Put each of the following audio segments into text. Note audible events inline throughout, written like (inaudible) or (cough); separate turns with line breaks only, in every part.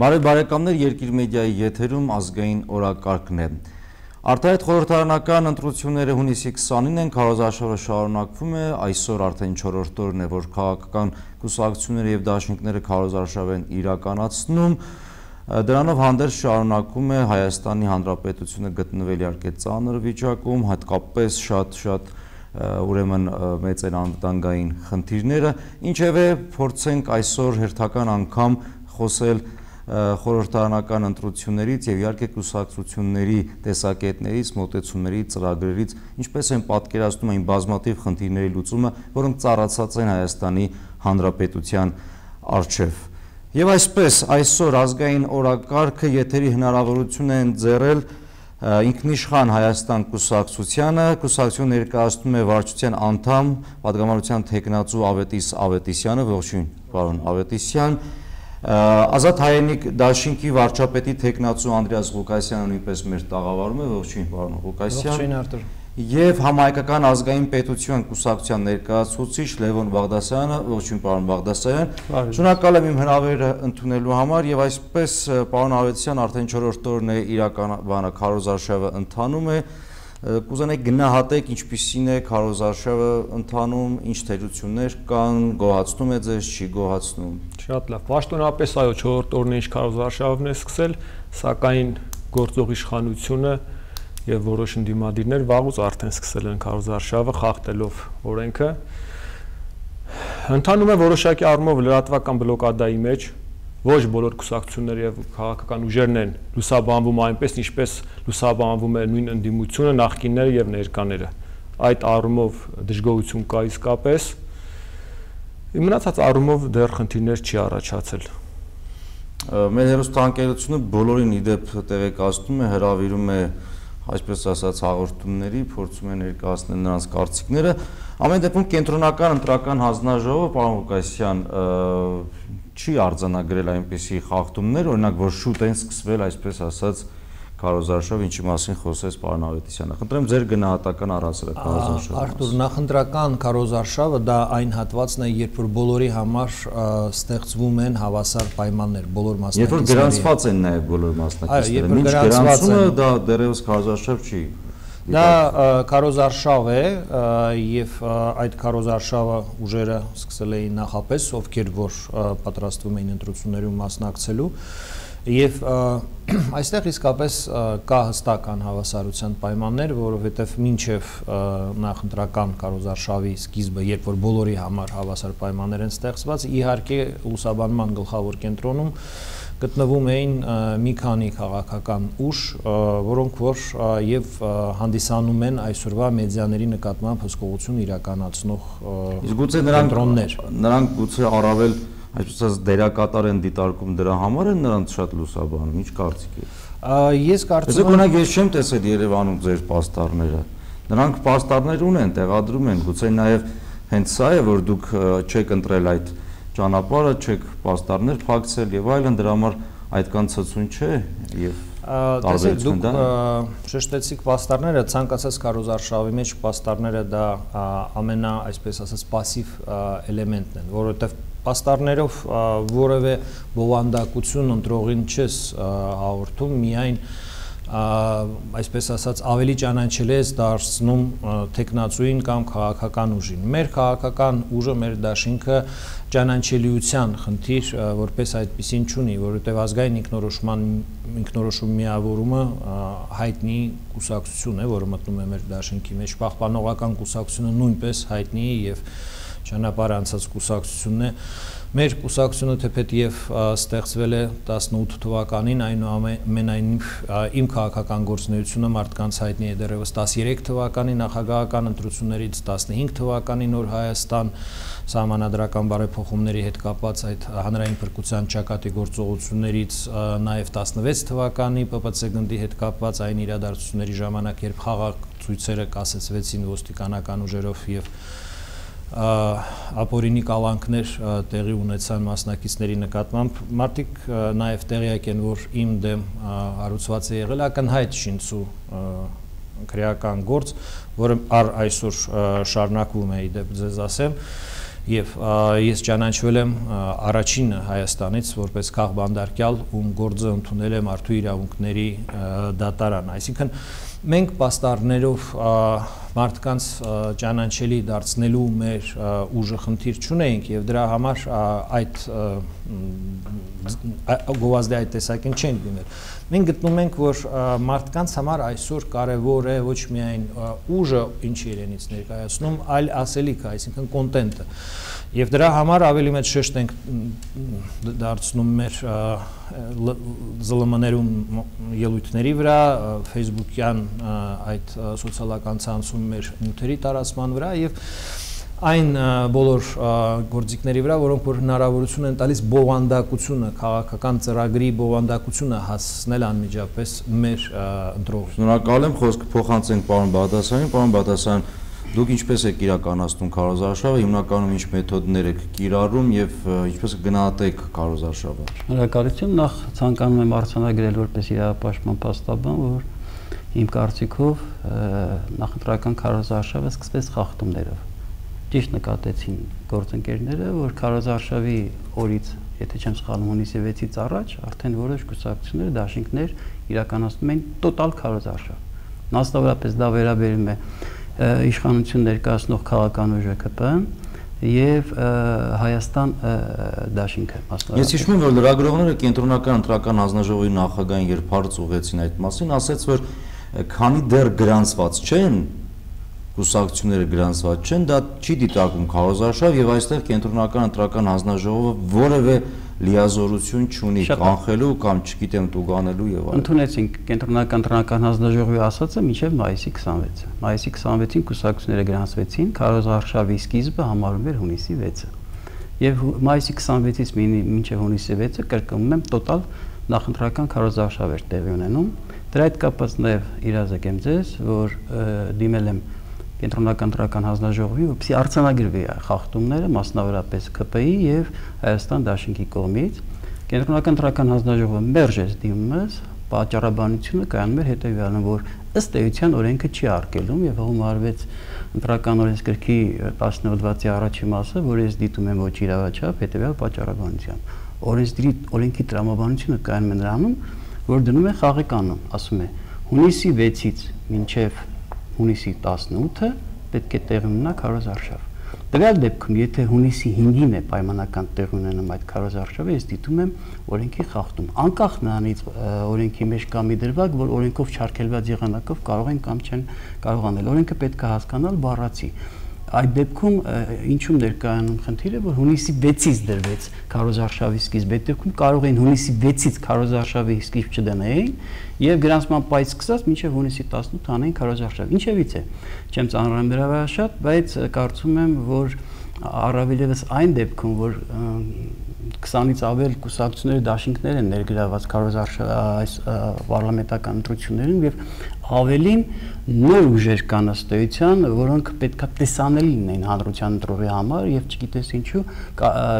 Բարև բարեկամներ, Երկիր մեդիայի եթերում ազգային օրակարգն է։ Արտահայտ խորհրդարանական ընտրությունները հունիսի 29-ին են, քարոզարշավը շարունակվում է, այսօր արդեն 4-րդ օրն է, որ քաղաքական կուսակցությունները եւ դաշինքները քարոզարշավ են իրականացնում։ Դրանով հանդերձ շարունակում է Հայաստանի Հանրապետությունը գտնվել իհարկե ծանր վիճակում, հատկապես շատ-շատ ուրեմն մեծ են անվտանգային խնդիրները, ինչևէ փորձենք այսօր հերթական անգամ խոսել խորհրդարանական ընտրություններից եւ իհարկե կուսակցությունների տեսակետներից, մոտեցումների, ծրագրերից, ինչպես են պատկերացնում այն բազմաթիվ խնդիրների լուծումը, որոնք ծառացած են Հայաստանի Հանրապետության արչեվ։ Եվ այսպես այսօր ազգային օրակարգը եթերի հնարավորություն են ձեռել ինքնիշխան Հայաստան կուսակցությանը, կուսակցություն ներկայացնում է վարչության անդամ, պատգամավորության թեկնածու Ավետիս Ավետիսյանը, ողջույն, պարոն Ավետիսյան, Ավետիսյան Ազատ հայերենիք դաշինքի վարչապետի տեխնացու Անդրեաս Ղուկասյանը նույնպես մեր տաղավարում է, ողջույն, պարոն Ղուկասյան։
Ողջույն, Արտուր
եւ համայնքական ազգային պետության կուսակցության ներկայացուցիչ Լևոն Բաղդասարյանը, ողջույն պարոն Բաղդասարյան։ Շնորհակալ եմ իմ հրավերը ընդունելու համար եւ այսպես պարոն Ավետիսյան արդեն 4-րդ օրն է իրական բանը քարոզարշավը ընթանում է։ Կուզենայի գնահատեք ինչպիսին է քարոզարշավը ընթանում, ինչ թերություններ կան, գոհացնում է ձեզ, չի գոհացնում։
Շատ լավ։ Պաշտոնապես այո 4-րդ օրն է ինչ քարոզարշավն է սկսել, սակայն գործող իշխանությունը եւ որոշ ընդդիմադիրներ վաղուց արդեն սկսել են քարոզարշավը խախտելով օրենքը ընթանում է որոշակի առումով լրատվական բլոկադայի մեջ ոչ բոլոր կուսակցությունները եւ քաղաքական ուժերն են լուսաբանվում այնպես ինչպես լուսաբանվում է նույն ընդդիմությունը նախկինները եւ ներկաները այդ առումով դժգոհություն կա իսկապես մնացած առումով դեռ խնդիրներ չի առաջացել
մեր հերոստանգերությունը բոլորին իդեպ տեղեկացնում է հրավիրում է այսպես ասած հաղորդումների փորձում են ներկայացնել նրանց կարծիքները ամեն դեպքում կենտրոնական ընտրական հանձնաժողովը պարոն Ղուկասյան չի արձանագրել այնպիսի խախտումներ օրինակ որ շուտ են սկսվել այսպես ասած քարոզարշավ, ինչի մասին խոսեց պարոն Ավետիսյանը։ Խնդրեմ ձեր գնահատական առասրը քարոզարշավը։
Արտուր, նախընտրական քարոզարշավը դա այն հատվածն է, երբ որ բոլորի համար ստեղծվում են հավասար պայմաններ բոլոր մասնակիցների։
Երբ որ գրանցված են նաև բոլոր մասնակիցները, ինչ գրանցումը դա դեռևս քարոզարշավ չի։
Դա քարոզարշավ է եւ այդ քարոզարշավը ուժերը սկսել էին նախապես, ովքեր որ պատրաստվում էին ընտրություններում մասնակցելու Եվ (clears throat) այստեղ իսկապես կա հստական հավասարության պայմաններ, որովհետև մինչև նախընտրական կարոզարշավի սկիզբը, երբ որ բոլորի համար հավասար պայմաններ են ստեղծված, իհարկե ուսաբանման գլխավոր կենտրոնում գտնվում էին մի քանի քաղաքական ուժ, որոնք որ եւ հանդիսանում են այսօրվա մեդիաների նկատմամբ հսկողություն իրականացնող
իսկ գուցե նրանք նրանք գուցե առավել այսպես ասած դերակատար են դիտարկում դրա համար են նրանց շատ լուսաբանում ինչ կարծիք է
ես կարծում
եմ օրինակ ես չեմ տեսել Երևանում ձեր պաստառները նրանք պաստառներ ունեն տեղադրում են գուցե նաև հենց սա է որ դուք չեք ընտրել այդ ճանապարհը չեք պաստառներ փակցել եւ այլն դրա համար այդքան ցցուն չէ եւ
Տեսեք, դուք շեշտեցիք պաստառները, ցանկացած կարոզարշավի մեջ պաստառները դա ամենա, այսպես ասած, пассив էլեմենտն են, որովհետև պաստառներով որևէ բովանդակություն ընտրողին չես հաղորդում, միայն այսպես ասած ավելի ճանաչել ես դարձնում տեխնացուին կամ քաղաքական ուժին։ Մեր քաղաքական ուժը, մեր դաշինքը ճանաչելիության խնդիր որպես այդպեսին չունի, որովհետև ազգային ինքնորոշման ինքնորոշում միավորումը հայտնի կուսակցություն է, որը մտնում է մեր դաշինքի մեջ, պահպանողական կուսակցությունը նույնպես հայտնի է եւ ճանապարհ անցած կուսակցությունն է։ Մեր կուսակցությունը թեպետև ստեղծվել է 18 թվականին, այնուամենայնիվ իմ քաղաքական գործունեությունը մարդկանց հայտնի է դեռևս 13 թվականի նախագահական ընտրություններից 15 թվականի նոր Հայաստան սահմանադրական բարեփոխումների հետ կապված այդ հանրային փրկության ճակատի գործողություններից նաև 16 թվականի ՊՊՑ գնդի հետ կապված այն իրադարձությունների ժամանակ, երբ խաղաղ ցույցերը կասեցվեցին ոստիկանական ուժերով եւ ապօրինի կալանքներ տեղի ունեցան մասնակիցների նկատմամբ մարդիկ նաև տեղյակ են որ իմ դեմ հարուցված է եղել ակնհայտ շինցու քրեական գործ որը առ այսօր շարունակվում է իդեպ ձեզ ասեմ Եվ ես ճանաչվել եմ առաջինը Հայաստանից որպես քաղբանդարկյալ, ում գործը ընդունել է մարդու իրավունքների դատարան, այսինքն մենք պաստառներով մարդկանց ճանաչելի դարձնելու մեր ուժը խնդիր չունեինք եւ դրա համար այդ գովազդի այդ տեսակին չեն դիմել։ Մենք գտնում ենք, որ մարդկանց համար այսօր կարևոր է ոչ միայն ուժը ինչ իրենից ներկայացնում, այլ ասելիքը, այսինքն կոնտենտը։ Եվ դրա համար ավելի մեծ շեշտ ենք դարձնում մեր ԶԼՄ-ներում ելույթների վրա, Facebook-յան այդ սոցիալական ցանցում մեր նյութերի տարածման վրա եւ այն բոլոր գործիքների վրա, որոնք որ հնարավորություն են տալիս բովանդակությունը, քաղաքական ծրագրի բովանդակությունը հասնել անմիջապես մեր ընտրողին։
Շնորհակալ եմ, խոսքը փոխանցենք պարոն Բադասարյանին, պարոն Բադասարյան, Դուք ինչպես եք իրականացնում քարոզարշավը, հիմնականում ինչ մեթոդներ եք կիրառում եւ ինչպես գնահատեք քարոզարշավը։
Հնարավորություն նախ ցանկանում եմ արձանագրել որպես իրավապաշտպան փաստաբան, որ իմ կարծիքով նախընտրական քարոզարշավը սկսվեց խախտումներով։ Ճիշտ նկատեցին գործընկերները, որ քարոզարշավի օրից, եթե չեմ սխալվում, հունիսի 6-ից առաջ արդեն որոշ կուսակցություններ, դաշինքներ իրականացնում են տոտալ քարոզարշավ։ Մասնավորապես դա վերաբերում է իշխանություն ներկայացնող քաղաքական ուժը ԿՊ-ն եւ Հայաստան դաշինքը
մասնավորապես։ Ես հիշում եմ, որ լրագրողները կենտրոնական ընտրական հանձնաժողովի նախագահային երբ հարց ուղեցին այդ մասին, ասաց, որ քանի դեռ գրանցված չեն կուսակցությունները գրանցված չեն, դա չի դիտարկում քարոզարշավ եւ այստեղ կենտրոնական ընտրական հանձնաժողովը որևէ լիազորություն չունի կանխելու կամ չգիտեմ տուգանելու եւ
այլն։ Ընդունեցինք կենտրոնական տրնական հանձնաժողովի ասածը մինչեւ մայիսի 26-ը։ Մայիսի 26-ին կուսակցությունները գրանցվեցին, Քարոզարշավի սկիզբը համարում էր հունիսի 6-ը։ Եվ մայիսի 26-ից մինչեւ հունիսի 6-ը կրկնում եմ տոտալ նախընտրական քարոզարշավ էր տեղի ունենում։ Դրա հետ կապված նաեւ իրազեկեմ ձեզ, որ դիմել եմ կենտրոնական հանձնաժողովի, որպեսզի արձանագրվի խախտումները մասնավորապես ԿՊ-ի եւ Հայաստան Դաշնքի կողմից։ Կենտրոնական տրական հանձնաժողովը մերժեց դիմումս, պատճառաբանությունը կայանում էր հետեւյալն, որ ըստ էության օրենքը չի արկելում եւ հողմարվեց ընտրական օրենսգրքի 10 հոդվածի առաջի մասը, որ ես դիտում եմ ոչ իրավաչափ հետեւյալ պատճառաբանությամբ։ Օրենսդրի օրենքի տրամաբանությունը կայանում է նրանում, որ դնում է խաղի կանոն, ասում է հունիսի 6-ից մինչև հունիսի 18-ը պետք է տեղի ունենա քարոզարշավ։ Տվյալ դեպքում, եթե հունիսի 5-ին է պայմանական տեղ ունենում այդ քարոզարշավը, ես դիտում եմ օրենքի խախտում։ Անկախ նրանից օրենքի մեջ կա մի դրվագ, որ օրենքով չարգելված եղանակով կարող են կամ չեն կարող անել։ Օրենքը պետք է հասկանալ բառացի այդ դեպքում ինչու ներկայանում խնդիրը, որ հունիսի 6-ից դրվեց քարոզարշավի սկիզբ, այդ դեպքում կարող էին հունիսի 6-ից քարոզարշավի սկիզբ չդնեին եւ գրանցման պայծ սկսած մինչեւ հունիսի 18 անեն քարոզարշավ։ Ինչևից է։ Չեմ ծանրանում վրա շատ, բայց կարծում եմ, որ առավելևս այն դեպքում, որ 20-ից ավել կուսակցությունների դաշինքներ են ներգրաված քարոզարշավ այս պարլամենտական ընտրություններում եւ ավելին նոր ուժեր կան ըստ էության, որոնք պետքա տեսանելի լինեն հանրության ընտրողի համար եւ չգիտես ինչու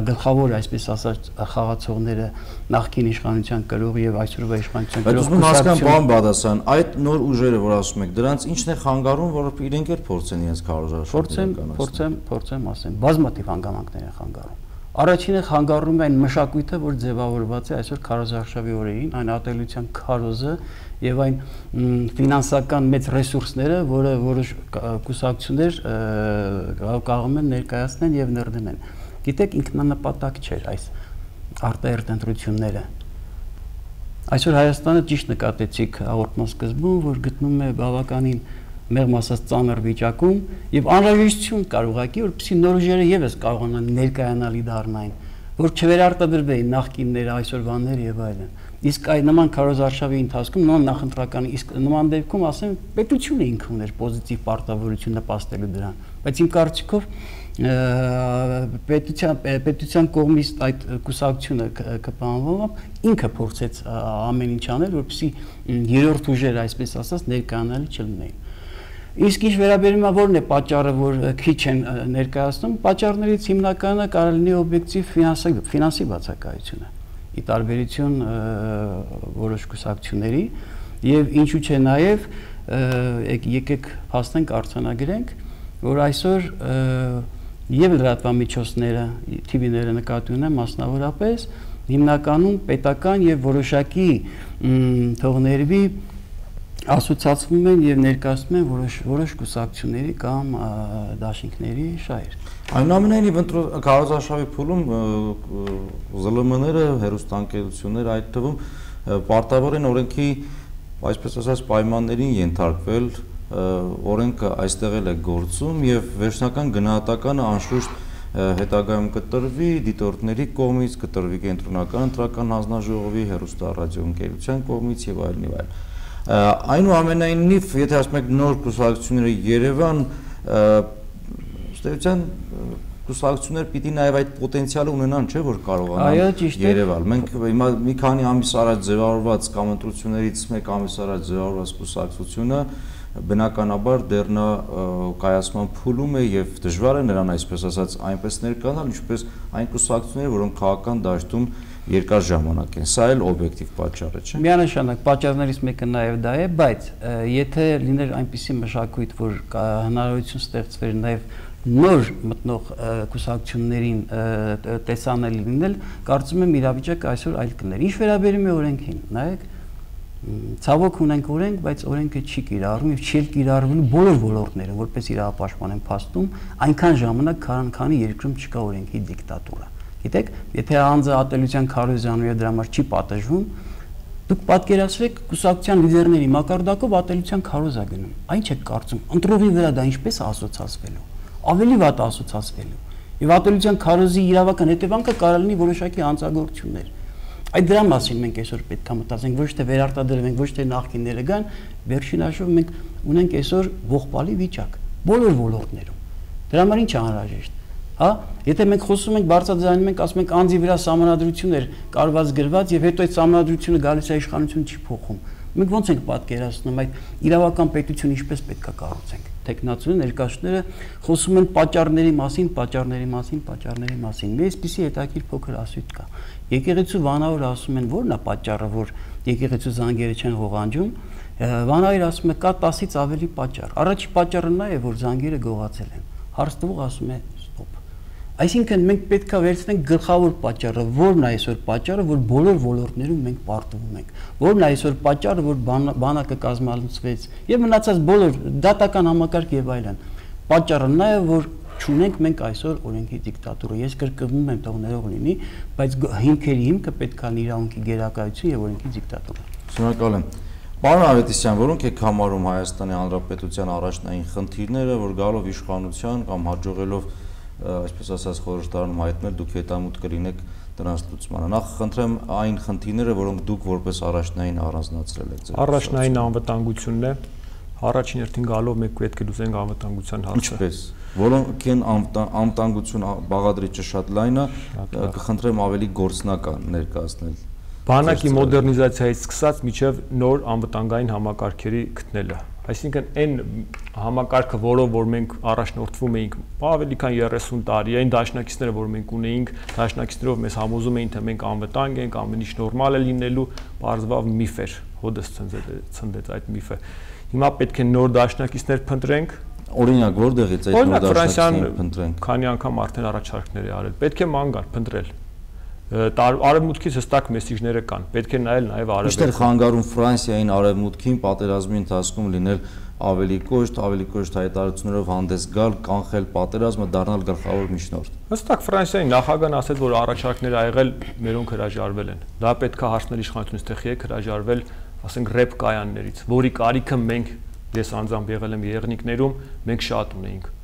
գլխավոր այսպես ասած խաղացողները նախկին իշխանության կրող եւ այսօրվա իշխանության
կրող Բայց ուզում հասկանամ բան բադասան, այդ նոր ուժերը, որ ասում եք, դրանց ի՞նչն է խանգարում, որ իրենք էլ փորձեն իրենց քարոզարշավը
փորձեմ, փորձեմ, փորձեմ ասեմ, բազմաթիվ հանգամանքներ են խանգարում Առաջինը խանգարում են մշակույթը, որ ձևավորված է այսօր քարոզարշավի օրերին, այն ատելության քարոզը եւ այն ֆինանսական մեծ ռեսուրսները, որը որոշ կուսակցություններ կարող են ներկայացնեն եւ ներդնեն։ Գիտեք, ինքնանպատակ չէր այս արտահերտ ընտրությունները։ Այսօր Հայաստանը ճիշտ նկատեցիք հաղորդման սկզբում, որ գտնում է բավականին մեղմ ասած ծանր վիճակում եւ անհրաժեշտություն կար ուղակի որպեսզի նոր ուժերը եւս կարողանան ներկայանալի դառնային որ չվերարտադրվեին նախկինները այսօրվաներ եւ այլն իսկ այ նման քարոզարշավի ընթացքում նման նախընտրական իսկ նման դեպքում ասեմ պետությունը ինքը ուներ պոզիտիվ պարտավորություն նպաստելու դրան բայց իմ կարծիքով պետության պետության կողմից այդ կուսակցությունը կպանվող ինքը փորձեց ամեն ինչ անել որպեսզի երրորդ ուժերը այսպես ասած ներկայանալի չլինեին Իսկ ինչ վերաբերում է որն է պատճառը, որ քիչ են ներկայացնում, պատճառներից հիմնականը կարող լինի օբյեկտիվ ֆինանսի ֆինանսի բացակայությունը։ Ի տարբերություն որոշ կուսակցությունների եւ ինչու՞ չէ նաեւ եկեք փաստենք արցանագրենք, որ այսօր եւ լրատվամիջոցները, TV-ները նկատի ունեմ մասնավորապես հիմնականում պետական եւ որոշակի թողներվի ասոցացվում են եւ ներկայացնում են որոշ որոշ կուսակցությունների կամ դաշինքների շահեր։
Այնուամենայնիվ կարոզարշավի փուլում ԶԼՄ-ները, հերոստանկերությունները այդ թվում պարտավոր են օրենքի այսպես ասած պայմաններին ենթարկվել օրենքը այստեղ էլ է գործում եւ վերջնական գնահատականը անշուշտ հետագայում կտրվի դիտորդների կողմից, կտրվի կենտրոնական ընտրական հանձնաժողովի, հերոստա ռադիոընկերության կողմից եւ այլն եւ այլն։ Այնուամենայնիվ, եթե ասում եք նոր կուսակցությունները Երևան, ըստեյության կուսակցություններ պիտի նաև այդ պոտենցիալը ունենան, չէ՞ որ կարողանան Երևալ։ Մենք հիմա մի քանի ամիս առաջ ձևավորված կամ ընտրություններից մեկ ամիս առաջ ձևավորված կուսակցությունը բնականաբար դեռ նա կայացման փուլում է եւ դժվար է նրան այսպես ասած այնպես ներկանալ, ինչպես այն կուսակցությունները, որոնք քաղաքական դաշտում երկար ժամանակ են։ Սա էլ օբյեկտիվ պատճառ է, չէ՞։
Միանշանակ պատճառներից մեկը նաև դա է, բայց եթե լիներ այնպիսի մշակույթ, որ հնարավորություն ստեղծվեր նաև նոր մտնող կուսակցություններին տեսանել լինել, կարծում եմ իրավիճակը այսօր այլ կներ։ Ինչ վերաբերում է օրենքին, նայեք, ցավոք ունենք օրենք, բայց օրենքը չի կիրառվում եւ չի կիրառվում բոլոր ոլորտներում, որպես իրավապաշտպան են փաստում, այնքան ժամանակ, քան քանի երկրում չկա օրենքի դիկտատուրա։ Գիտեք, եթե անձը ատելության քարոզյանում եւ դրա համար չի պատժվում, դուք պատկերացրեք կուսակցության լիդերների մակարդակով ատելության քարոզա գնում։ Այն չեք կարծում, ընտրողի վրա դա ինչպես ասոցացվելու։ Ավելի վատ ասոցացվելու։ Եվ ատելության քարոզի իրավական հետևանքը կարող լինի որոշակի անձագործություններ։ Այդ դրա մասին մենք այսօր պետք է մտածենք, ոչ թե վերարտադրվենք, ոչ թե նախկինները գան, վերջին հաշվով մենք ունենք այսօր ողբալի վիճակ բոլոր ոլորտներում։ Դրա համար ինչ անհրաժեշտ հա եթե մենք խոսում ենք բարձրաձայնում ենք ասում ենք անձի վրա համանadrություններ կարված գրված եւ հետո այդ համանadrությունը գալիս է իշխանություն չի փոխում մենք ո՞նց ենք պատկերացնում այդ իրավական պետություն ինչպես պետքա կառուցենք տեխնացու ներկայացուցիչները խոսում են պատճառների մասին, պատճառների մասին, պատճառների մասին։ Մի էսպիսի հետաքրիր փոքր ասույթ կա։ Եկեղեցու վանավոր ասում են, ո՞րն է պատճառը, որ եկեղեցու զանգերը չեն ղողանջում։ Վանայր ասում է կա 10-ից ավելի պատճառ։ Առաջի պատճառը նա է, որ զանգերը գողացել են։ Հարստող ասում է Այսինքն մենք պետքա վերցնենք գլխավոր պատճառը, որն է այսօր պատճառը, որ բոլոր ոլորտներում մենք պարտվում ենք։ Որն է այսօր պատճառը, որ բանակը կազմալուծվեց եւ մնացած բոլոր դատական համակարգ եւ այլն։ Պատճառը նա է, որ չունենք մենք այսօր օրենքի դիկտատուրա։ Ես կրկնում եմ, թող ներող լինի, բայց հիմքերի հիմքը պետքա իրավունքի գերակայություն եւ օրենքի դիկտատուրա։
Շնորհակալ եմ։ Պարոն Ավետիսյան, որոնք եք համարում Հայաստանի Հանրապետության առաջնային խնդիրները, որ գալով իշխանության կամ հաջողելով այսպես ասած խորհրդարանում հայտնել դուք հետամուտ կլինեք դրանց լուծմանը։ Նախ խնդրեմ այն խնդիրները, որոնք դուք որպես առաջնային առանձնացրել եք ձեր։
Առաջնային անվտանգությունն է։ Առաջին հերթին գալով մենք պետք է լուծենք անվտանգության հարցը։
Ինչպես։ Որոնք են անվտանգություն բաղադրիչը շատ լայն է, կխնդրեմ ավելի գործնական ներկայացնել
բանակի մոդեռնիզացիայից սկսած միջև նոր անվտանգային համակարգերի գտնելը Այսինքն այն համակարգը, որով որ մենք առաջնորդվում էինք ավելի քան 30 տարի, այն դաշնակիցները, որ մենք ունեինք, դաշնակիցներով մեզ համոզում էին, թե մենք անվտանգ ենք, ամեն ինչ նորմալ է լինելու, բարձվավ միֆ էր, հոդս ցնդեց այդ միֆը։ Հիմա պետք է նոր դաշնակիցներ փնտրենք,
Օրինակ, որտեղից այդ նոր դաշնակիցներ փնտրենք։
Քանի անգամ արդեն առաջարկներ է արել։ Պետք է ման գալ, փնտրել արևմուտքից հստակ մեսիջները կան։ Պետք է նայել նաև արևելք։
Ինչտեղ խանգարում Ֆրանսիային արևմուտքին պատերազմի ընթացքում լինել ավելի կոշտ, ավելի կոշտ հայտարարություններով հանդես գալ, կանխել պատերազմը, դառնալ գլխավոր միջնորդ։
Հստակ Ֆրանսիայի նախագահն ասաց, որ առաջարկներ ա եղել, մերոնք հրաժարվել են։ Դա պետքա հարցնել իշխանությունից, թե խի է հրաժարվել, ասենք ռեփ կայաններից, որի կարիքը մենք ես անձամբ եղել եմ եղնիկներում, մենք շատ ունեինք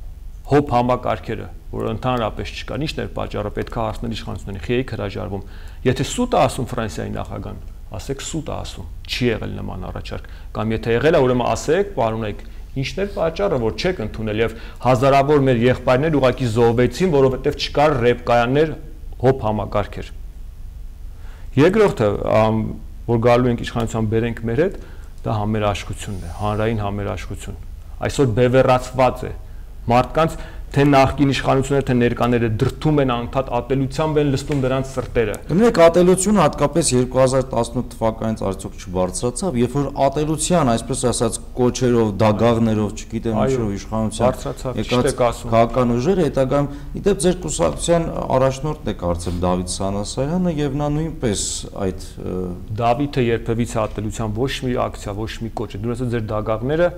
հոբ համակարգերը, որ ընդհանրապես չկան, ի՞նչն էր պատճառը, պետք է հարցնել իշխանություններին, խի եք հրաժարվում։ Եթե սուտ է ասում Ֆրանսիայի նախագահան, ասեք սուտ է ասում, չի եղել նման առաջարկ, կամ եթե եղել է, ուրեմն ասեք, պարոնեք, ինչն էր պատճառը, որ չեք ընդունել եւ հազարավոր մեր եղբայրներ ուղակի զոհվեցին, որովհետեւ չկար ռեպկայաններ հոբ համակարգեր։ Երկրորդը, որ գալու ենք իշխանության բերենք մեր հետ, դա համերաշխությունն է, հանրային համերաշխություն։ Այսօր բևեռացված է մարդկանց թե նախկին իշխանությունները, թե ներկաները դրթում են անդադ ատելությամբ են լստում դրանց սրտերը։
Գնեք ատելությունը հատկապես 2018 թվականից արդյոք չբարձրացավ, երբ որ ատելության, այսպես ասած, կոչերով, դագաղներով, չգիտեմ ինչով իշխանության
եկած
քաղաքական ուժերը հետագայում իդեպ ձեր կուսակցության առաջնորդն է կարծեմ Դավիթ Սանասարյանը եւ նա նույնպես այդ
Դավիթը երբևիցե ատելության ոչ մի ակցիա, ոչ մի կոչ է։ Դու ասած ձեր դագաղները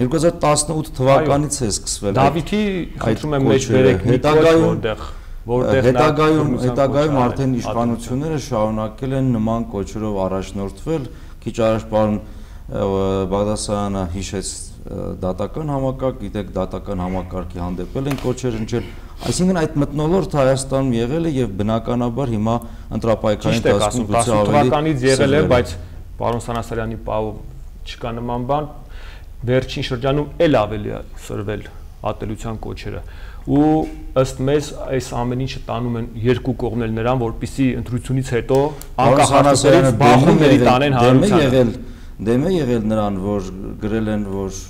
2018 թվականից է սկսվել։
Դավիթի խնդրում եմ մեջ մի կոչ որտեղ
որտեղ հետագայում հետագայում արդեն իշխանությունները շարունակել են նման կոչերով առաջնորդվել, քիչ առաջ պարոն Բաղդասարյանը հիշեց դատական համակարգ, գիտեք դատական համակարգի հանդեպել են կոչեր ընջել, այսինքն այդ մտնոլորտը Հայաստանում եղել է եւ բնականաբար հիմա ընտրապայքային
տասում գուցե ավելի թվականից եղել է, բայց պարոն Սանասարյանի պահով չկա նման բան, վերջին շրջանում ել ավելի սրվել ատելության կոչերը ու ըստ մեզ այս ամեն ինչը տանում են երկու կողմնել նրան որպիսի ընտրությունից հետո անկախացնելից բախումների տանեն հանրությանը
դեմ է եղել նրան որ գրել են որ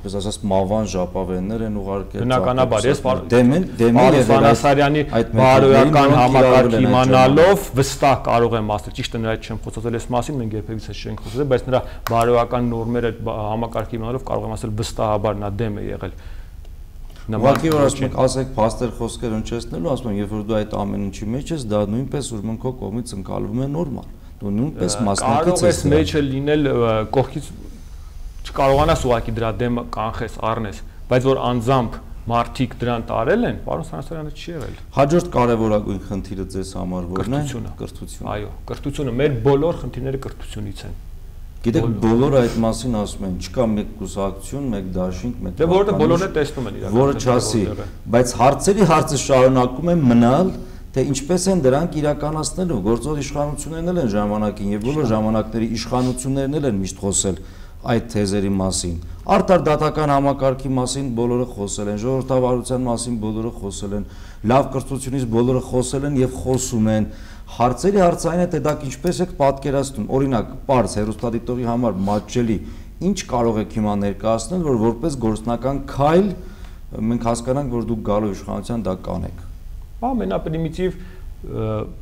այսպես ասած մավան ժապավեններ են ուղարկել
բնականաբար ես
դեմ են դեմ է եղել
Սանասարյանի բարոյական համակարգ իմանալով վստահ կարող եմ ասել ճիշտ է նրա չեմ խոսացել այս մասին մենք երբևիցե չենք խոսել բայց նրա բարոյական նորմերը համակարգ իմանալով կարող եմ ասել վստահաբար նա դեմ է եղել
Ուղղակի որ ասում եք, ասեք փաստեր խոսքեր ընչեցնելու, ասում եմ, երբ որ դու այդ ամեն ինչի մեջ ես, դա նույնպես ուրեմն քո կողմից ընկալվում է նորմալ։ Դու նույնպես մասնակից
ես։ Կարող ես մեջը լինել կողքից չկարողանաս ուղակի դրա դեմ կանխես, առնես, բայց որ անձամբ մարդիկ դրան տարել են, պարոն Սանասարյանը չի եղել։
Հաջորդ կարևորագույն խնդիրը ձեզ համար որն է։
Կրթությունը։ Այո, կրթությունը մեր բոլոր խնդիրները կրթությունից են։
Գիտեք, բոլորը այդ մասին ասում են, չկա մեկ կուսակցություն, մեկ դաշինք, մեկ
Դե որը բոլորը տեսնում են իրական։
Որը չասի, բայց հարցերի հարցը շարունակում են մնալ, թե ինչպես են դրանք իրականացնելու։ Գործող իշխանություններն են ժամանակին եւ բոլոր ժամանակների իշխանություններն են միշտ խոսել այդ թեզերի մասին։ Արտար դատական համակարգի մասին բոլորը խոսել են, ժողովրդավարության մասին բոլորը խոսել են, լավ կրթությունից բոլորը խոսել են եւ խոսում են։ Հարցերի հարցային է թե դա ինչպես եք պատկերացնում։ Օրինակ, པարզ հերոստատիտողի համար մատչելի ինչ կարող եք հիմա ներկայացնել, որ որպես գործնական քայլ մենք հասկանանք, որ դուք գալու իշխանության դա կանեք։
Ամենապրիմիտիվ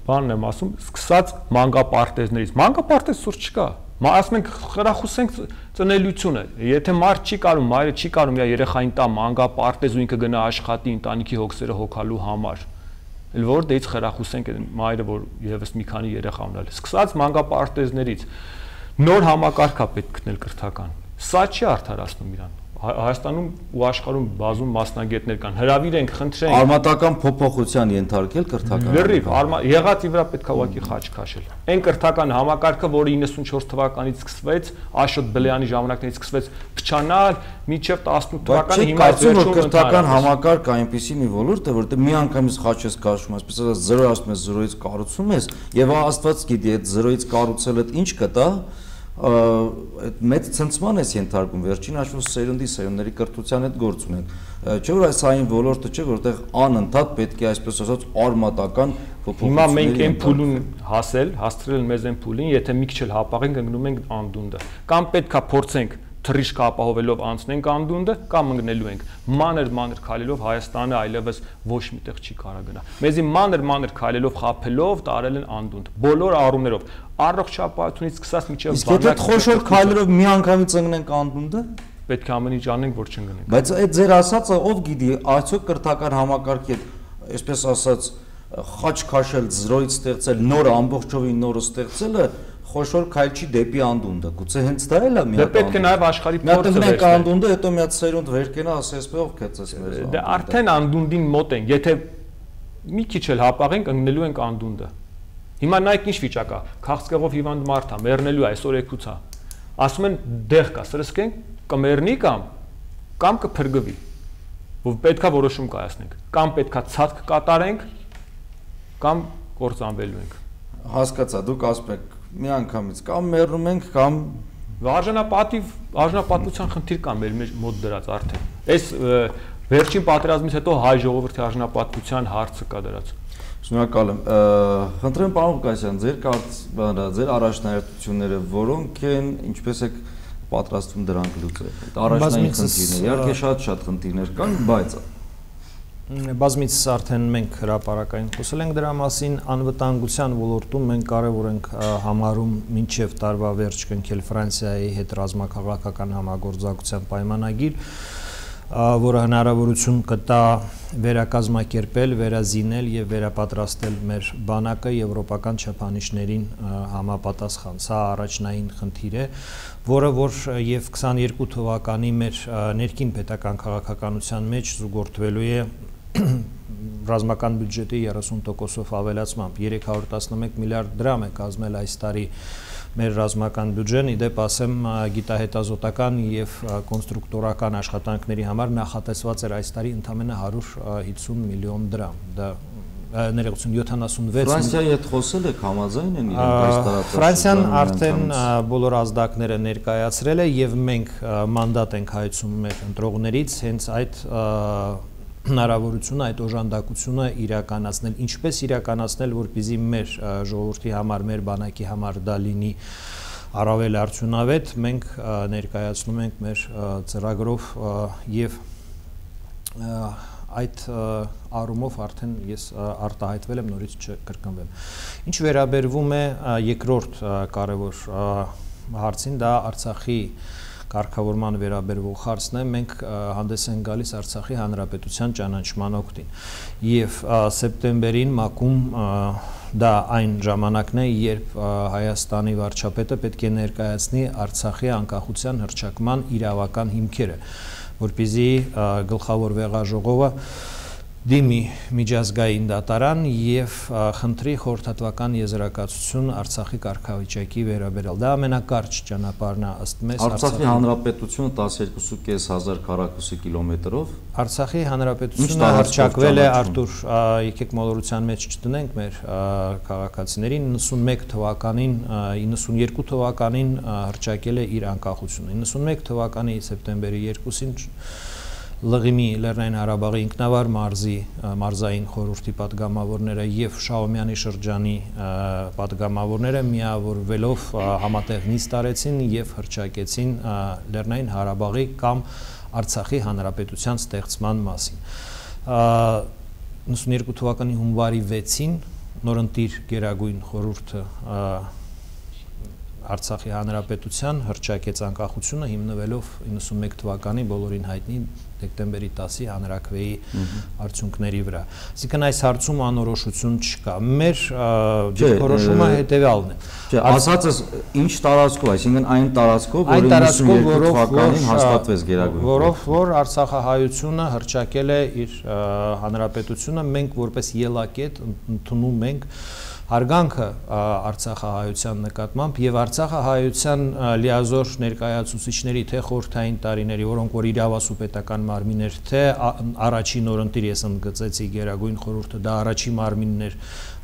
բանն եմ ասում, սկսած մանկապարտեզներից։ Մանկապարտեզ սուրճ չկա ասում ենք խրախուսենք ծնելիությունը եթե մարդ չի կարում մայրը չի կարում իր երեխային տա մանգապարտեզ ու ինքը գնա աշխատի ընտանիքի հոգսերը հոգալու համար էլ որ դեից խրախուսենք մայրը որ եւս մի քանի երեխա ունենալ սկսած մանգապարտեզներից նոր համակարգա պետք գտնել կրթական սա չի արդարացնում իրան Հայաստանում ու աշխարհում բազում մասնագետներ կան։ Հրավիր ենք, խնդրենք։
Արմատական փոփոխության ենթարկել կրթական։
Լրիվ, եղածի վրա պետք է ուղղակի խաչ քաշել։ Այն կրթական համակարգը, որը 94 թվականից սկսվեց, Աշոտ Բլեյանի ժամանակներից սկսվեց փչանալ, մինչև 18 թվականը
հիմա վերջում կրթական համակարգ այնպեսի մի ոլորտ է, որտեղ մի անգամից խաչ ես քաշում, այսպես ասած 0 ասում ես 0-ից կառուցում ես, եւ Աստված գիտի այդ 0-ից կառուցելը ինչ կտա, այդ մեծ ցնցման ես ենթարկում վերջին հաշվով սերունդի սերունդների կրթության հետ գործ ունեն չէ որ այս այն ոլորտը չէ որտեղ անընդհատ պետք է այսպես ասած արմատական
Հիմա մենք այն փուլուն հասել, հաստրել մեզ այն փուլին, եթե մի քիչ էլ հապաղենք ընկնում ենք անդունդը։ Կամ պետքա փորձենք թռիչք ապահովելով անցնենք անդունդը կամ ընկնելու ենք։ Մանր մանր քայլելով Հայաստանը այլևս ոչ միտեղ չի կարա գնա։ Մեզի մանր մանր քայլելով խափելով տարել են անդունդ։ Բոլոր առումներով առողջապահությունից սկսած միջև
Իսկ եթե խոշոր քայլերով մի անգամից ընկնենք անդունդը,
պետք է ամեն ինչ անենք, որ չընկնենք։
Բայց այդ ձեր ասածը ով գիտի, այսօր կրթական համակարգի հետ, այսպես ասած, խաչ քաշել, զրոյից ստեղծել, նոր ամբողջովին նորը ստեղծելը խոշոր քայլ չի դեպի անդունդը։ Գուցե հենց դա էլ է
մի հատ։ Դե պետք է նաև աշխարհի
փորձը վերցնել։ Մենք անդունդը, հետո մի հատ սերունդ վերկենա, ասես ով քեցես մեզ։
Դե արդեն անդունդին մոտ ենք։ Եթե մի քիչ էլ հապաղենք, ընկնելու ենք անդունդը։ Հիմա նայեք ինչ վիճակ է։ Քաղցկեղով հիվանդ մարդ է, մեռնելու է այսօր եկուցա։ Ասում են դեղ կա, սրսկենք, կմեռնի կամ կամ կփրկվի։ Որ պետքա որոշում կայացնենք։ Կամ պետքա ցածկ կատարենք, կամ կործանվելու ենք։
Հասկացա, դուք ասում եք մի անգամից կամ մեռնում ենք կամ
արժանապատիվ արժանապատվության խնդիր կա մեր մոտ դրած արդեն։ Այս վերջին պատերազմից հետո հայ ժողովրդի արժանապատվության հարցը կա դրած։
Շնորհակալ եմ։ Խնդրեմ պարոն Ղուկասյան, ձեր կարծ, ձեր առաջնահերթությունները որոնք են, ինչպես եք պատրաստվում դրանք լուծել։ Այդ առաջնային խնդիրներ, իհարկե շատ-շատ խնդիրներ կան, բայց
բազմիցս արդեն մենք հրաապարակային խոսել ենք դրա մասին անվտանգության ոլորտում մենք կարևոր ենք համարում մինչև տարվա վերջ կնքել Ֆրանսիայի հետ ռազմաքաղաքական համագործակցության պայմանագիր որը հնարավորություն կտա վերակազմակերպել, վերազինել եւ վերապատրաստել մեր բանակը եվրոպական չափանիշներին համապատասխան։ Սա առաջնային խնդիր է, որը որ եւ 22 թվականի մեր ներքին պետական քաղաքականության մեջ զուգորդվելու է ռազմական բյուջետի 30%-ով ավելացմամբ 311 միլիարդ դրամ է կազմել այս տարի մեր ռազմական բյուջեն, իդեպ ասեմ գիտահետազոտական եւ կոնստրուկտորական աշխատանքների համար նախատեսված էր այս տարի ընդամենը 150 միլիոն դրամ։ Դա ներողություն 76
Ֆրանսիայի հետ խոսել եք համաձայն են իրենք այս տարածաշրջանում
Ֆրանսիան արդեն բոլոր ազդակները ներկայացրել է եւ մենք մանդատ ենք հայցում մեր ընտրողներից հենց այդ հնարավորությունը այդ օժանդակությունը իրականացնել, ինչպես իրականացնել, որպեսզի մեր ժողովրդի համար, մեր բանակի համար դա լինի առավել արդյունավետ, մենք ներկայացնում ենք մեր ծրագրով եւ այդ առումով արդեն ես արտահայտվել եմ նորից չկրկնվեմ։ Ինչ վերաբերվում է երկրորդ կարևոր հարցին, դա Արցախի կարգավորման վերաբերվող հարցն է, մենք հանդես են գալիս Արցախի հանրապետության ճանաչման օկտին։ Եվ սեպտեմբերին ՄԱԿ-ում դա այն ժամանակն է, երբ Հայաստանի վարչապետը պետք է ներկայացնի Արցախի անկախության հռչակման իրավական հիմքերը, որբիզի գլխավոր վեղաժողովը դիմի միջազգային դատարան եւ խնդրի խորհրդատվական եզրակացություն Արցախի կարգավիճակի վերաբերյալ։ Դա ամենակարճ ճանապարհն է ըստ մեզ
Արցախի հանրապետությունը 12.500 քառակուսի կիլոմետրով
Արցախի հանրապետությունը հրճակվել է Արտուր եկեք մոլորության մեջ չտնենք մեր քաղաքացիներին 91 թվականին 92 թվականին հրճակել է իր անկախությունը 91 թվականի սեպտեմբերի 2-ին Լղիմի Լեռնային Հարաբաղի ինքնավար մարզի մարզային խորհրդի падգամավորները եւ Շաումյանի շրջանի падգամավորները միավորվելով համատեղ նիստ արեցին եւ հրճակեցին Լեռնային Հարաբաղի կամ Արցախի հանրապետության ստեղծման մասին։ 92 թվականի հունվարի 6-ին նորընտիր Գերագույն խորհուրդը Արցախի հանրապետության հրճակեց անկախությունը հիմնվելով 91 թվականի բոլորին հայտնի դեկտեմբերի 10-ի հանրակրվեի արդյունքների վրա։ Այսինքն այս հարցում անորոշություն չկա։ Մեր դիրքորոշումը հետեւյալն է։
ասածս ինչ տարածքով, այսինքն այն տարածքով, որը 92 թվականին հաստատվեց Գերագույն,
որով որ Արցախահայությունը հրճակել է իր հանրապետությունը, մենք որպես ելակետ ընդունում ենք հարգանքը Արցախահայության նկատմամբ եւ Արցախահայության լիազոր ներկայացուցիչների թե խորթային տարիների, որոնք որ իրավասու պետական մարմիններ, թե առաջին օրընտիր ես ընդգծեցի Գերագույն խորհուրդը, դա առաջի մարմիններ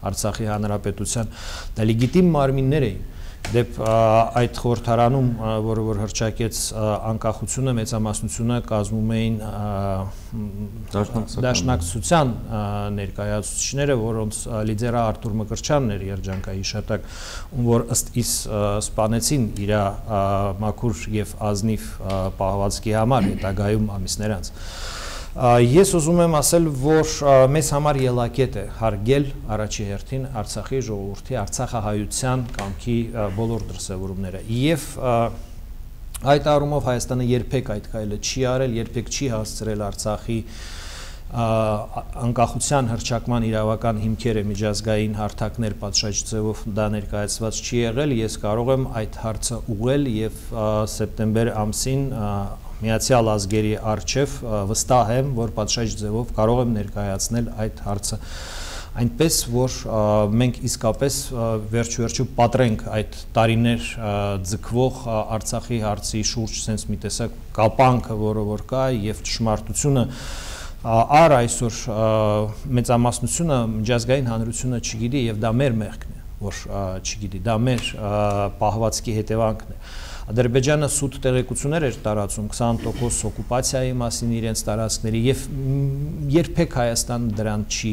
Արցախի հանրապետության, դա լեգիտիմ մարմիններ էին դեպ այդ խորհրդարանում, որը որ հրճակեց անկախությունը մեծամասնությունը կազմում էին դաշնակցության ներկայացուցիչները, որոնց լիդերը Արտուր Մկրչյանն էր երջանկայի շտակ, ում որ ըստ իս սպանեցին իր մաքուր եւ ազնիվ պահվածքի համար հետագայում ամիսներ անց Ես ուզում եմ ասել, որ մեզ համար ելակետ է հարգել առաջի հերթին Արցախի ժողովրդի Արցախահայության կամքի բոլոր դրսևորումները եւ այդ առումով Հայաստանը երբեք այդ քայլը չի արել, երբեք չի հասցրել Արցախի անկախության հրճակման իրավական հիմքերը միջազգային հարթակներ պատշաճ ձևով դա ներկայացված չի եղել ես կարող եմ այդ հարցը ուղղել եւ սեպտեմբեր ամսին Միացյալ ազգերի արչև վստահ եմ, որ պատշաճ ձևով կարող եմ ներկայացնել այդ հարցը այնպես որ մենք իսկապես վերջ-վերջու պատրենք այդ տարիներ ձգվող Արցախի հարցի շուրջ sense մի տեսակ կապանքը, որը որ կա եւ ճշմարտությունը առ այսօր մեծամասնությունը միջազգային հանրությունը չգիտի եւ դա մեր մեղքն է որ չգիտի դա մեր պահվածքի հետևանքն է Ադրբեջանը սուտ տեղեկություններ էր տարածում 20% օկուպացիայի մասին իրենց տարածքների եւ երբեք Հայաստան դրան չի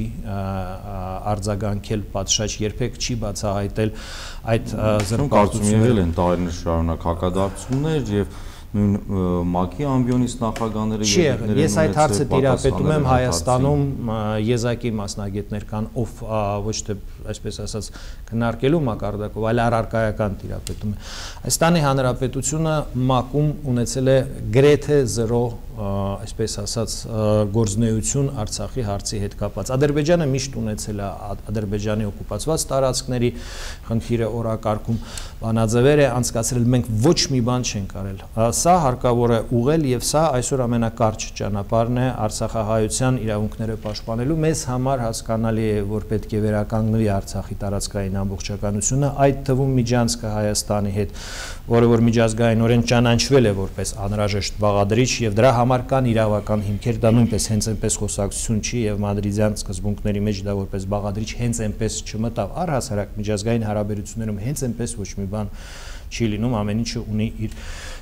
արձագանքել պատշաճ, երբեք չի բացահայտել այդ
զրկարտությունները։ Կարծում են տարիներ շարունակ հակադարձություններ եւ նույն ՄԱԿ-ի ամբիոնից նախագաները
Չի եղել։ Ես այդ հարցը տիրապետում եմ Հայաստանում եզակի մասնագետներ կան, ով ոչ թե այսպես ասած քննարկելու մակարդակով, այլ առարկայական տիրապետում է։ Հայաստանի Հանրապետությունը ՄԱԿ-ում ունեցել է գրեթե 0 այսպես ասած գործնեություն Արցախի հարցի հետ կապված։ Ադրբեջանը միշտ ունեցել է Ադրբեջանի օկուպացված տարածքների խնդիրը օրակարգում բանաձևեր է անցկացրել, մենք ոչ մի բան չենք արել։ Սա հարկավոր է ուղել եւ սա այսօր ամենակարճ ճանապարհն է Արցախահայության իրավունքները պաշտպանելու։ Մեզ համար հասկանալի է, որ պետք է վերականգնվի Արցախի տարածքային ամբողջականությունը, այդ թվում միջանցքը Հայաստանի հետ, որը որ միջազգայինորեն ճանաչվել է որպես անհրաժեշտ բաղադրիչ եւ դրա համար կան իրավական հիմքեր, դա նույնպես հենց այնպես խոսակցություն չի եւ մադրիդյան սկզբունքների մեջ դա որպես բաղադրիչ հենց այնպես չմտավ։ Առհասարակ միջազգային հարաբերություններում հենց այնպես ոչ մի բան չի լինում, ամեն ինչը ունի իր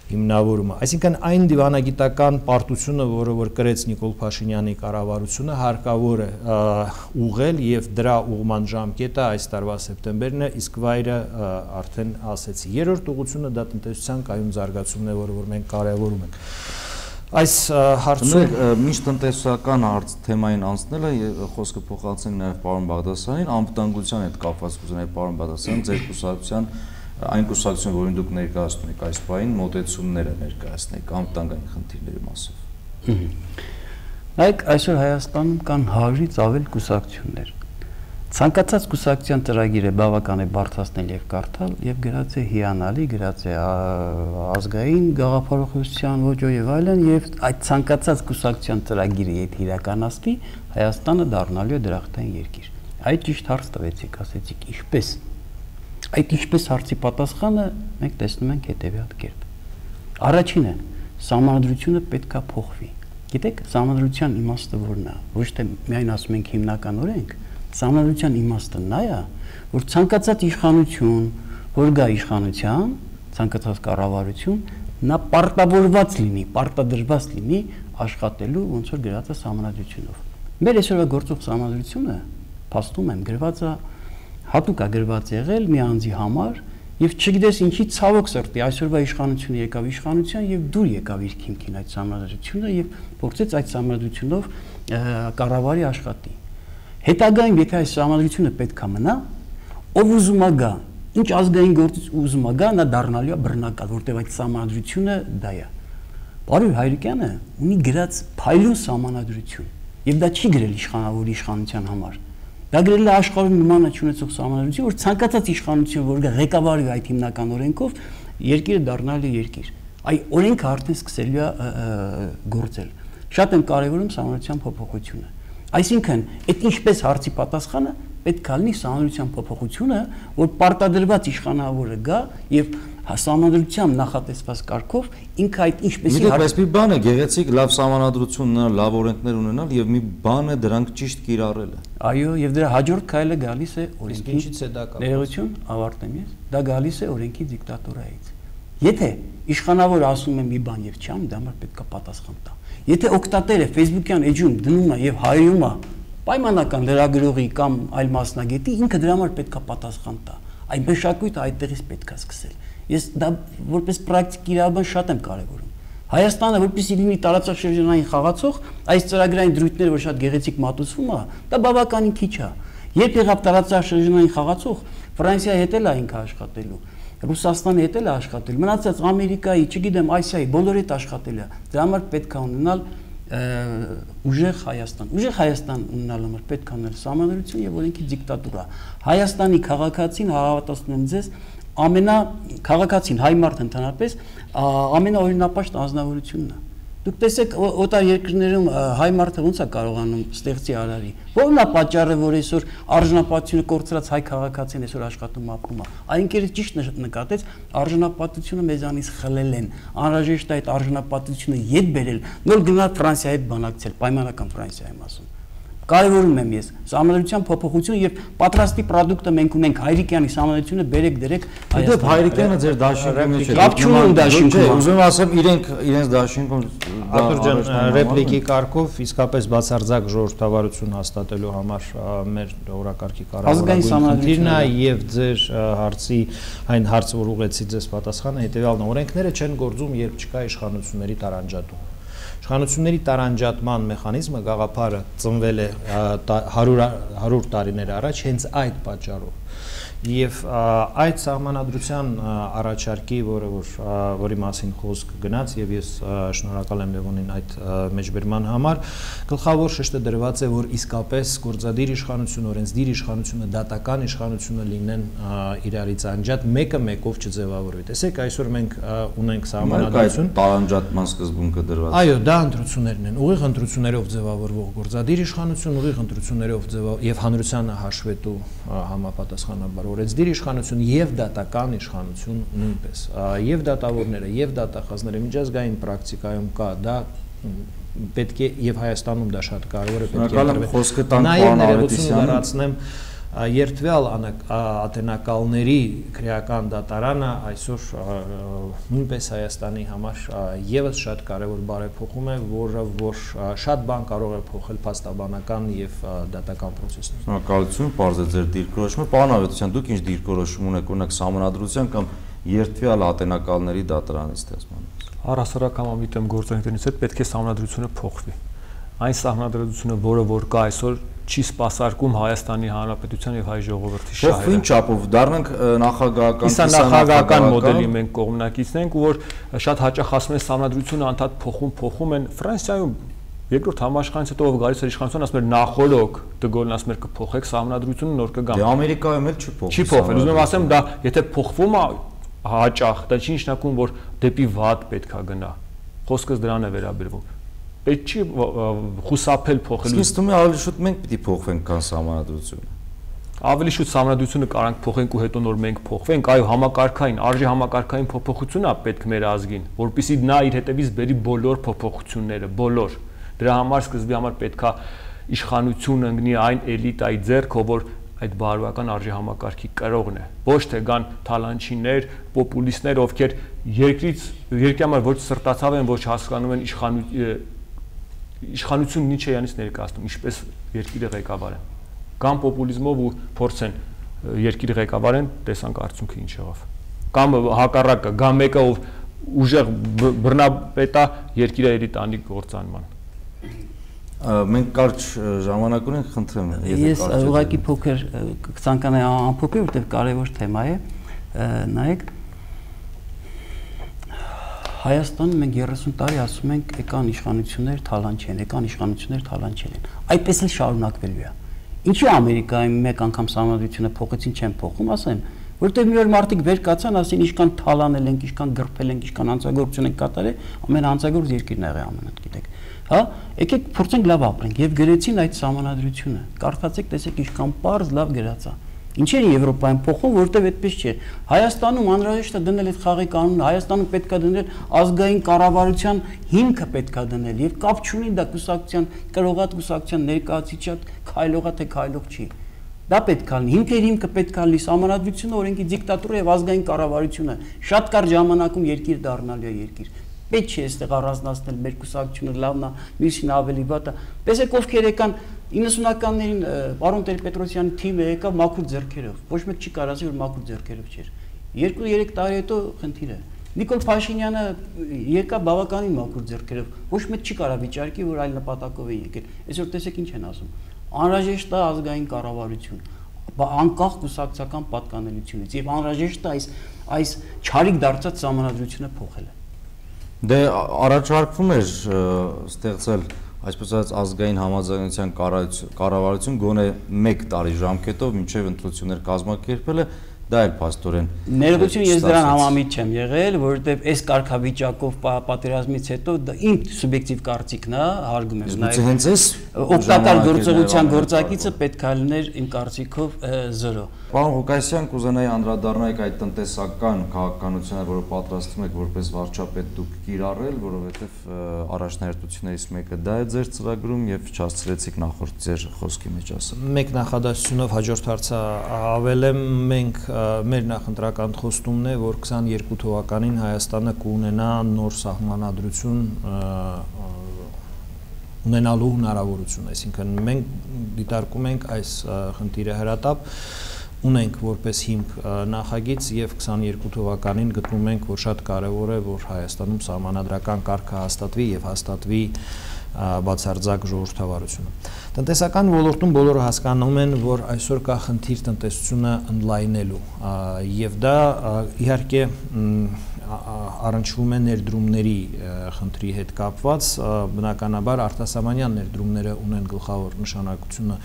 հիմնավորումը։ Այսինքն այն դիվանագիտական պարտությունը, որը որ կրեց Նիկոլ Փաշինյանի կառավարությունը, հարկավոր է ուղղել եւ դրա ուղման ժամկետը այս տարվա սեպտեմբերն է, իսկ վայրը արդեն ասեցի։ Երրորդ ուղությունը դա տնտեսության կայուն զարգացումն է, որը որ մենք կարևորում ենք։ Այս հարցում
միշտ տնտեսական հարց թեմային անցնելը խոսքը փոխանցենք նաև պարոն Բաղդասարյանին, անվտանգության հետ կապված կուզենայի պարոն Բաղդասարյան ձեր կուսակցության այն կուսակցություն, որին դուք ներկայացնում եք այս բային, մոտեցումները ներկայացնեք անվտանգային խնդիրների մասով։
Նայեք, այսօր Հայաստանում կան 100-ից ավել կուսակցություններ Ցանկացած կուսակցության ծրագիրը բավական է բարձրացնել եւ կարդալ եւ գրած է հիանալի, գրած է ազգային գաղափարախոսության ոճով եւ այլն եւ այդ ցանկացած կուսակցության ծրագիրը եթե իրականացվի, Հայաստանը դառնալու է դրախտային երկիր։ Այդ ճիշտ հարց տվեցիք, ասեցիք, ինչպես։ Այդ ինչպես հարցի պատասխանը մենք տեսնում ենք հետեւյալ կերպ։ Առաջինը, համանդրությունը պետքա փոխվի։ Գիտեք, համանդրության իմաստը որն է։ Ոչ թե միայն ասում ենք հիմնական օրենք, Սահմանադրության իմաստը նա է, որ ցանկացած իշխանություն, որ գա իշխանության, ցանկացած կառավարություն, նա պարտավորված լինի, պարտադրված լինի աշխատելու ոնց որ գրած է սահմանադրությունով։ Մեր այսօրվա գործող սահմանադրությունը փաստում եմ գրված է հատուկ է գրված եղել մի անձի համար եւ չգիտես ինչի ցավոք սրտի այսօրվա իշխանությունը եկավ իշխանության եւ դուր եկավ իր քիմքին այդ սահմանադրությունը եւ փորձեց այդ սահմանադրությունով կառավարի աշխատի Հետագայում եթե այս համադրությունը պետքա մնա, ով ուզում է գա, ինչ ազգային գործից ուզում է գա, նա դառնալու է բռնակալ, որտեղ այդ համադրությունը դա է։ Բարոյ Հայրիկյանը ունի գրած փայլուն համադրություն, եւ դա չի գրել իշխանավոր իշխանության համար։ Դա գրել է աշխարհում նման չունեցող համադրություն, որ ցանկացած իշխանություն, որ գա ղեկավարի այդ հիմնական օրենքով, երկիրը դառնալու երկիր։ Այ օրենքը արդեն սկսելու է գործել։ Շատ եմ կարևորում համադրության փոփոխությունը Այսինքն, այդ ինչպես հարցի պատասխանը պետք է լինի սահմանադրության փոփոխությունը, որ պարտադրված իշխանավորը գա եւ հասարակության նախատեսված կարգով ինքը այդ ինչպեսի
հարց մի բան է գեղեցիկ լավ սահմանադրություն ունենալ, լավ օրենքներ ունենալ եւ մի բան է դրանք ճիշտ կիրառելը։
Այո, եւ դրա հաջորդ քայլը գալիս է
օրենքի ինչից է դա կապ։
Ներողություն, ավարտեմ ես։ Դա գալիս է օրենքի դիկտատորայից։ Եթե իշխանավորը ասում է մի բան եւ չամ, դա համար պետք է պատասխան տա։ Եթե օկտատերը Facebook-յան էջում դնում է եւ հայրում է պայմանական լրագրողի կամ այլ մասնագետի, ինքը դրա համար պետքա պատասխան տա։ Այն մշակույթը այդտեղից պետքա սկսել։ Ես դա որպես պրակտիկ իրավաբան շատ եմ կարևորում։ Հայաստանը որպեսզի լինի տարածաշրջանային խաղացող, այս ծրագրային դրույթները, որ շատ գեղեցիկ մատուցվում է, դա բավականին քիչ է։ Երբ եղավ տարածաշրջանային խաղացող, Ֆրանսիայի հետ էլ է ինքը աշխատելու Ռուսաստանի հետ էլ է աշխատել, մնացած Ամերիկայի, չգիտեմ, Ասիայի, բոլորի հետ աշխատել է։ Դրա համար պետք է ունենալ ուժեղ Հայաստան։ Ուժեղ Հայաստան ունենալ համար պետք է ունենալ համանրություն եւ օրենքի դիկտատուրա։ Հայաստանի քաղաքացին հավատացնում եմ ձեզ ամենա քաղաքացին հայ մարդ ընդհանրապես ամենաօրինապաշտ անձնավորությունն է Դուք տեսեք օտար երկրներում հայ մարդը ոնց է կարողանում ստեղծի արարի։ Ո՞րն է պատճառը, որ այսօր արժանապատվությունը կորցրած հայ քաղաքացին այսօր աշխատում ապրում է։ Այն կերը ճիշտ նկատեց, արժանապատվությունը մեզանից խլել են։ Անհրաժեշտ է այդ արժանապատվությունը յետ բերել, նոր գնալ Ֆրանսիայի հետ բանակցել, պայմանական Ֆրանսիայում ասում։ կարևորում եմ ես համանդրության փոփոխություն եւ պատրաստի product-ը մենք ունենք հայրիկյանի համանդրությունը բերեք դրեք
Դե հայրիկյանը ձեր դաշինքում չէ։
Կապ չունեն դաշինքում։
Ուզում ասեմ իրենք իրենց դաշինքում
Արտուր ջան, ռեպլիկի կարգով իսկապես բացարձակ ժողովրդավարություն հաստատելու համար մեր օրակարգի կառավարական խնդիրն է եւ ձեր հարցի այն հարցը որ ուղեցի ձեզ պատասխանը հետեւյալն օրենքները չեն գործում երբ չկա իշխանությունների տարանջատում Իշխանությունների տարանջատման մեխանիզմը գաղափարը ծնվել է 100 100 տարիներ առաջ հենց այդ պատճառով եւ այդ սահմանադրության առաջարկի, որը որ որի մասին խոսք գնաց եւ ես շնորհակալ եմ Լևոնին այդ մեջբերման համար, գլխավոր շեշտը դրված է, որ իսկապես գործադիր իշխանությունը, օրենսդիր իշխանությունը, դատական իշխանությունը լինեն իրարից անջատ, մեկը մեկով չձևավորվի։ Տեսեք, այսօր մենք ունենք սահմանադրություն,
տարանջատման սկզբունքը դրված։
Այո, դա ընտրություններն են։ Ուղիղ ընտրություններով ձևավորվող գործադիր իշխանություն, ուղիղ ընտրություններով ձևով եւ հանրությանը հաշվետու համապատասխանաբար օրենսդիր իշխանություն եւ դատական իշխանություն նույնպես եւ դատավորները եւ դատախազները միջազգային պրակտիկայում կա դա պետք է եւ Հայաստանում դա շատ կարեւոր է
պետք է ընտրվի խոսքը տանք պարոն
Ավետիսյանը երթվյալ ատենակալների քրեական դատարանը այսօր նույնպես Հայաստանի համար եւս շատ կարևոր բարեփոխում է, որը որ շատ բան կարող է փոխել փաստաբանական եւ դատական process-ում։
Շնորհակալություն, բարձր ձեր դիրքորոշումը։ Պարոն Ավետիսյան, դուք ինչ դիրքորոշում ունեք ունեք համանadrության կամ երթվյալ ատենակալների դատարանի ստեղծման։
Առասարակ համամիտ եմ գործընկերներից հետ պետք է համանadrությունը փոխվի այն սահմանադրությունը, որը որ կա այսօր, չի սпасարկում Հայաստանի Հանրապետության եւ հայ ժողովրդի շահերը։
Բայց ինչ չափով դառնանք նախագահական
իսկ նախագահական մոդելի մենք կողմնակիցնենք, որ շատ հաճախ ասում են սահմանադրությունը անդադ փոխում փոխում են Ֆրանսիայում երկրորդ համաշխարհից հետո ով գալիս էր իշխանության ասում էր նախորոք դգոլն դե ասում էր կփոխեք սահմանադրությունը նոր կգամ։
Դե Ամերիկայում էլ չփոխվում։
Չի փոխվել։ Ուզում եմ ասեմ դա եթե փոխվում է հաճախ, դա չի նշանակում որ դեպի վատ պետքա գնա։ Խոսքս դրան է վերաբերվում պետք չի խուսափել փոխելու։
Իսկ ինձ ավելի շուտ մենք պիտի փոխվենք քան համանadrությունը։
Ավելի շուտ համանadrությունը կարանք փոխենք ու հետո նոր մենք փոխվենք, այո, համակարգային, արժի համակարգային փոփոխությունն է պետք մեր ազգին, որpիսի նա իր հետևից բերի բոլոր փոփոխությունները, բոլոր։ Դրա համար սկզբի համար պետքա իշխանություն ընկնի այն էլիտայի ձեռքով, որ այդ բարոյական արժի համակարգի կրողն է ոչ թե կան թալանչիներ, պոպուլիստներ, ովքեր երկրից երկրի համար ոչ սրտացավ են, ոչ հասկանում են իշխանություն իշխանություն Նիչեյանից ներկայացնում, ինչպես երկիրը ղեկավարեն։ Կամ պոպուլիզմով ու փորձեն երկիրը ղեկավարեն, տեսանք արդյունքը ինչ եղավ։ Կամ հակառակը, գա մեկը ով ուժեղ բռնապետա երկիրը էլի տանի գործանման։
Մենք կարճ ժամանակ ունենք, խնդրեմ,
եթե կարճ։ Ես ուղղակի փոքր կցանկանայի ամփոփել, որտեղ կարևոր թեմա է։ Նայեք, Հայաստանում մենք 30 տարի ասում ենք եկան իշխանություններ թալան չեն, եկան իշխանություններ թալան չեն։ Այդպես էլ շարունակվելու է։ Ինչի Ամերիկայում մեկ անգամ համանդրությունը փոխեցին չեն փոխում, ասեմ, որտեղ մի օր մարդիկ վեր կացան, ասին ինչքան թալանել ենք, ինչքան գրփել ենք, ինչքան անցագործություն ենք կատարել, ամեն անցագործ երկիրն եղե ԱՄՆ-ը, գիտեք։ Հա, եկեք փորձենք լավ ապրենք եւ գրեցին այդ համանդրությունը։ Կարդացեք, տեսեք ինչքան པարզ լավ գրած է։ Ինչեր Եվրոպայում փոխում, որտեվ այդպես չէ։ Հայաստանում անհրաժեշտ է դնել այդ խաղի կանոնը, Հայաստանում պետք է դնել ազգային կառավարության հիմքը պետք է դնել եւ կապ չունի դա կուսակցության, կրողատ կուսակցության ներկայացիչա քայլողա թե քայլող չի։ Դա պետք է լինի։ Հիմքեր հիմքը պետք է լինի համանadrությունը, օրենքի դիկտատուրա եւ ազգային կառավարությունը։ Շատ կարճ ժամանակում երկիր դառնալու է երկիր պետք չի այստեղ առանձնացնել մեր կուսակցությունը լավն է, մյուսին ավելի վատ է։ Տեսեք ովքեր եկան 90-ականներին պարոն Տեր-Պետրոսյանի թիմը եկավ մաքուր ձեռքերով։ Ոչ մեկ չի կարասի որ մաքուր ձեռքերով չէր։ 2-3 տարի հետո խնդիր է։ Նիկոլ Փաշինյանը եկա բավականին մաքուր ձեռքերով։ Ոչ մեկ չի կարա վիճարկի, որ այլ նպատակով է եկել։ Այսօր տեսեք ինչ են ասում։ Անհրաժեշտ է ազգային կառավարություն անկախ կուսակցական պատկանելությունից եւ անհրաժեշտ է այս այս ճարիք դարձած համանadrությունը փոխելը։
Դե առաջարկվում էր ստեղծել այսպես ասած ազգային համաձայնության կառավարություն գոնե 1 տարի ժամկետով մինչև ընտրություններ կազմակերպելը դա էլ փաստորեն
ներողություն ես դրան համամիտ չեմ եղել, որովհետև այս կարգավիճակով պատերազմից հետո դա իմ սուբյեկտիվ կարծիքն է, հարգում եմ
նաև հենց էս
օգտակար գործողության գործակիցը պետք է լիներ իմ կարծիքով 0
Պարոն Ղուկասյան, կուզենայի անդրադառնալ այդ տնտեսական քաղաքականությանը, որը պատրաստում եք որպես վարչապետ դուք կիրառել, որովհետև առաջնահերթություններից մեկը դա է ձեր ծրագրում եւ չհասցրեցիք նախորդ ձեր խոսքի մեջ ասել։
Մեկ նախադասությունով հաջորդ հարցը ավելեմ, մենք մեր նախընտրական խոստումն է, որ 22 թվականին Հայաստանը կունենա նոր սահմանադրություն ունենալու հնարավորություն, այսինքն մենք դիտարկում ենք այս խնդիրը հրատապ ունենք որպես հիմք նախագիծ եւ 22 թվականին գտնում ենք, որ շատ կարեւոր է, որ Հայաստանում սահմանադրական կարգը հաստատվի եւ հաստատվի բացարձակ ժողովրդավարությունը։ Տնտեսական ոլորտում բոլորը հասկանում են, որ այսօր կա խնդիր տնտեսությունը ընդլայնելու եւ դա իհարկե առնչվում է ներդրումների խնդրի հետ կապված բնականաբար արտասահմանյան ներդրումները ունեն գլխավոր նշանակությունը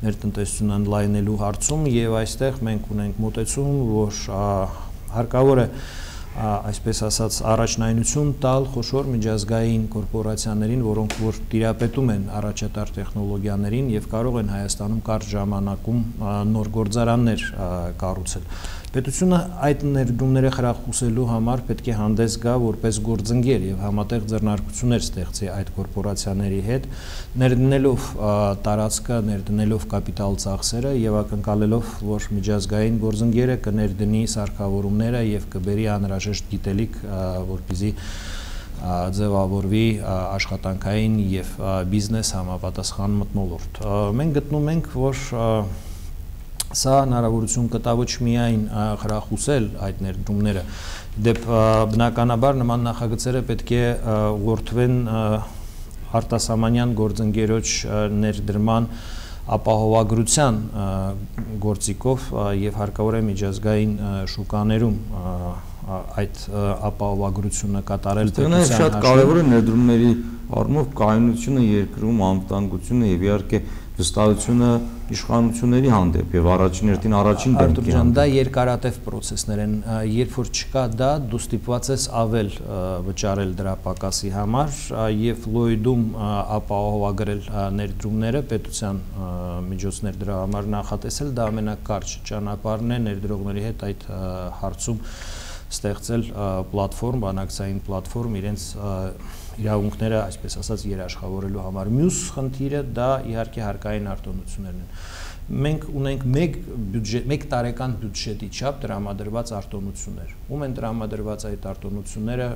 մեր տնտեսությունը ընդլայնելու հարցում եւ այստեղ մենք ունենք մոտեցում, որ հարկավոր է այսպես ասած առաջնայնություն տալ խոշոր միջազգային կորպորացիաներին, որոնք որ տիրապետում են առաջատար տեխնոլոգիաներին եւ կարող են Հայաստանում կարճ ժամանակում նոր գործարաններ կառուցել։ Պետությունը այդ ներդրումները խրախուսելու համար պետք է հանդես գա որպես գործընկեր եւ համատեղ ձեռնարկություններ ստեղծի այդ կորպորացիաների հետ, ներդնելով տարածքը, ներդնելով կապիտալ ծախսերը եւ ակնկալելով, որ միջազգային գործընկերը կներդնի սարքավորումները եւ կբերի անհրաժեշտ գիտելիք, որպեսզի ձևավորվի աշխատանքային եւ բիզնես համապատասխան մտնոլորտ։ Մենք գտնում ենք, որ Սա հնարավորություն կտա ոչ միայն խրախուսել այդ ներդրումները, դեպ բնականաբար նման նախագծերը պետք է ուղղորդվեն արտասահմանյան գործընկերոջ ներդրման ապահովագրության գործիքով եւ հարկավոր է միջազգային շուկաներում այդ ապահովագրությունը կատարել
պետության շատ կարևոր է ներդրումների առումով կայունությունը երկրում անվտանգությունը եւ իհարկե վստահությունը իշխանությունների հանդեպ եւ առաջին հերթին առաջին
դեմքի հանդեպ դա երկարատև process-ներ են երբ որ չկա դա դու ստիպված ես ավել վճարել դրա պակասի համար եւ Lloyd-ում ապահովագրել ներդրումները պետության միջոցներ դրա համար նախատեսել դա ամենակարճ ճանապարհն է ներդրողների հետ այդ հարցում ստեղծել պլատֆորմ, բանակցային պլատֆորմ իրենց իրավունքները, այսպես ասած, երաշխավորելու համար։ Մյուս խնդիրը դա իհարկե հարկային արտոնություններն են մենք ունենք մեկ բյուջետ, մեկ տարեկան բյուջետի չափ տրամադրված արտոնություններ։ Ում են տրամադրված այդ արտոնությունները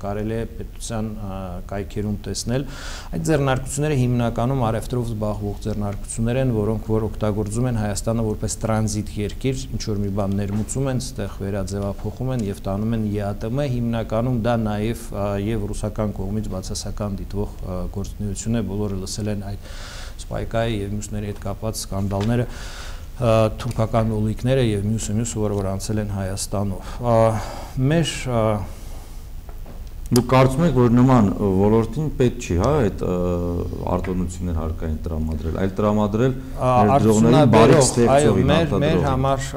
կարելի է պետության կայքերում տեսնել։ Այդ ձեռնարկությունները հիմնականում արևտրով զբաղվող ձեռնարկություններ են, որոնք որ օգտագործում են Հայաստանը որպես տրանզիտ երկիր, ինչ որ մի բան ներմուծում են, ստեղ վերաձևափոխում են եւ տանում են ԵԱՏՄ, հիմնականում դա նաեւ եւ ռուսական կողմից բացասական դիտվող գործունեություն է, բոլորը լսել են այդ Spike-ի եւ մյուսների հետ կապված սկանդալները թուրքական ուլիկները եւ մյուսը մյուսը որը որ անցել են Հայաստանով։ Մեր
Դուք կարծում եք, որ նման ոլորտին պետք չի, հա, այդ արտոնություններ հարկային տրամադրել, այլ տրամադրել
ներդրողների բարի ստեղծողի մեր մեր համար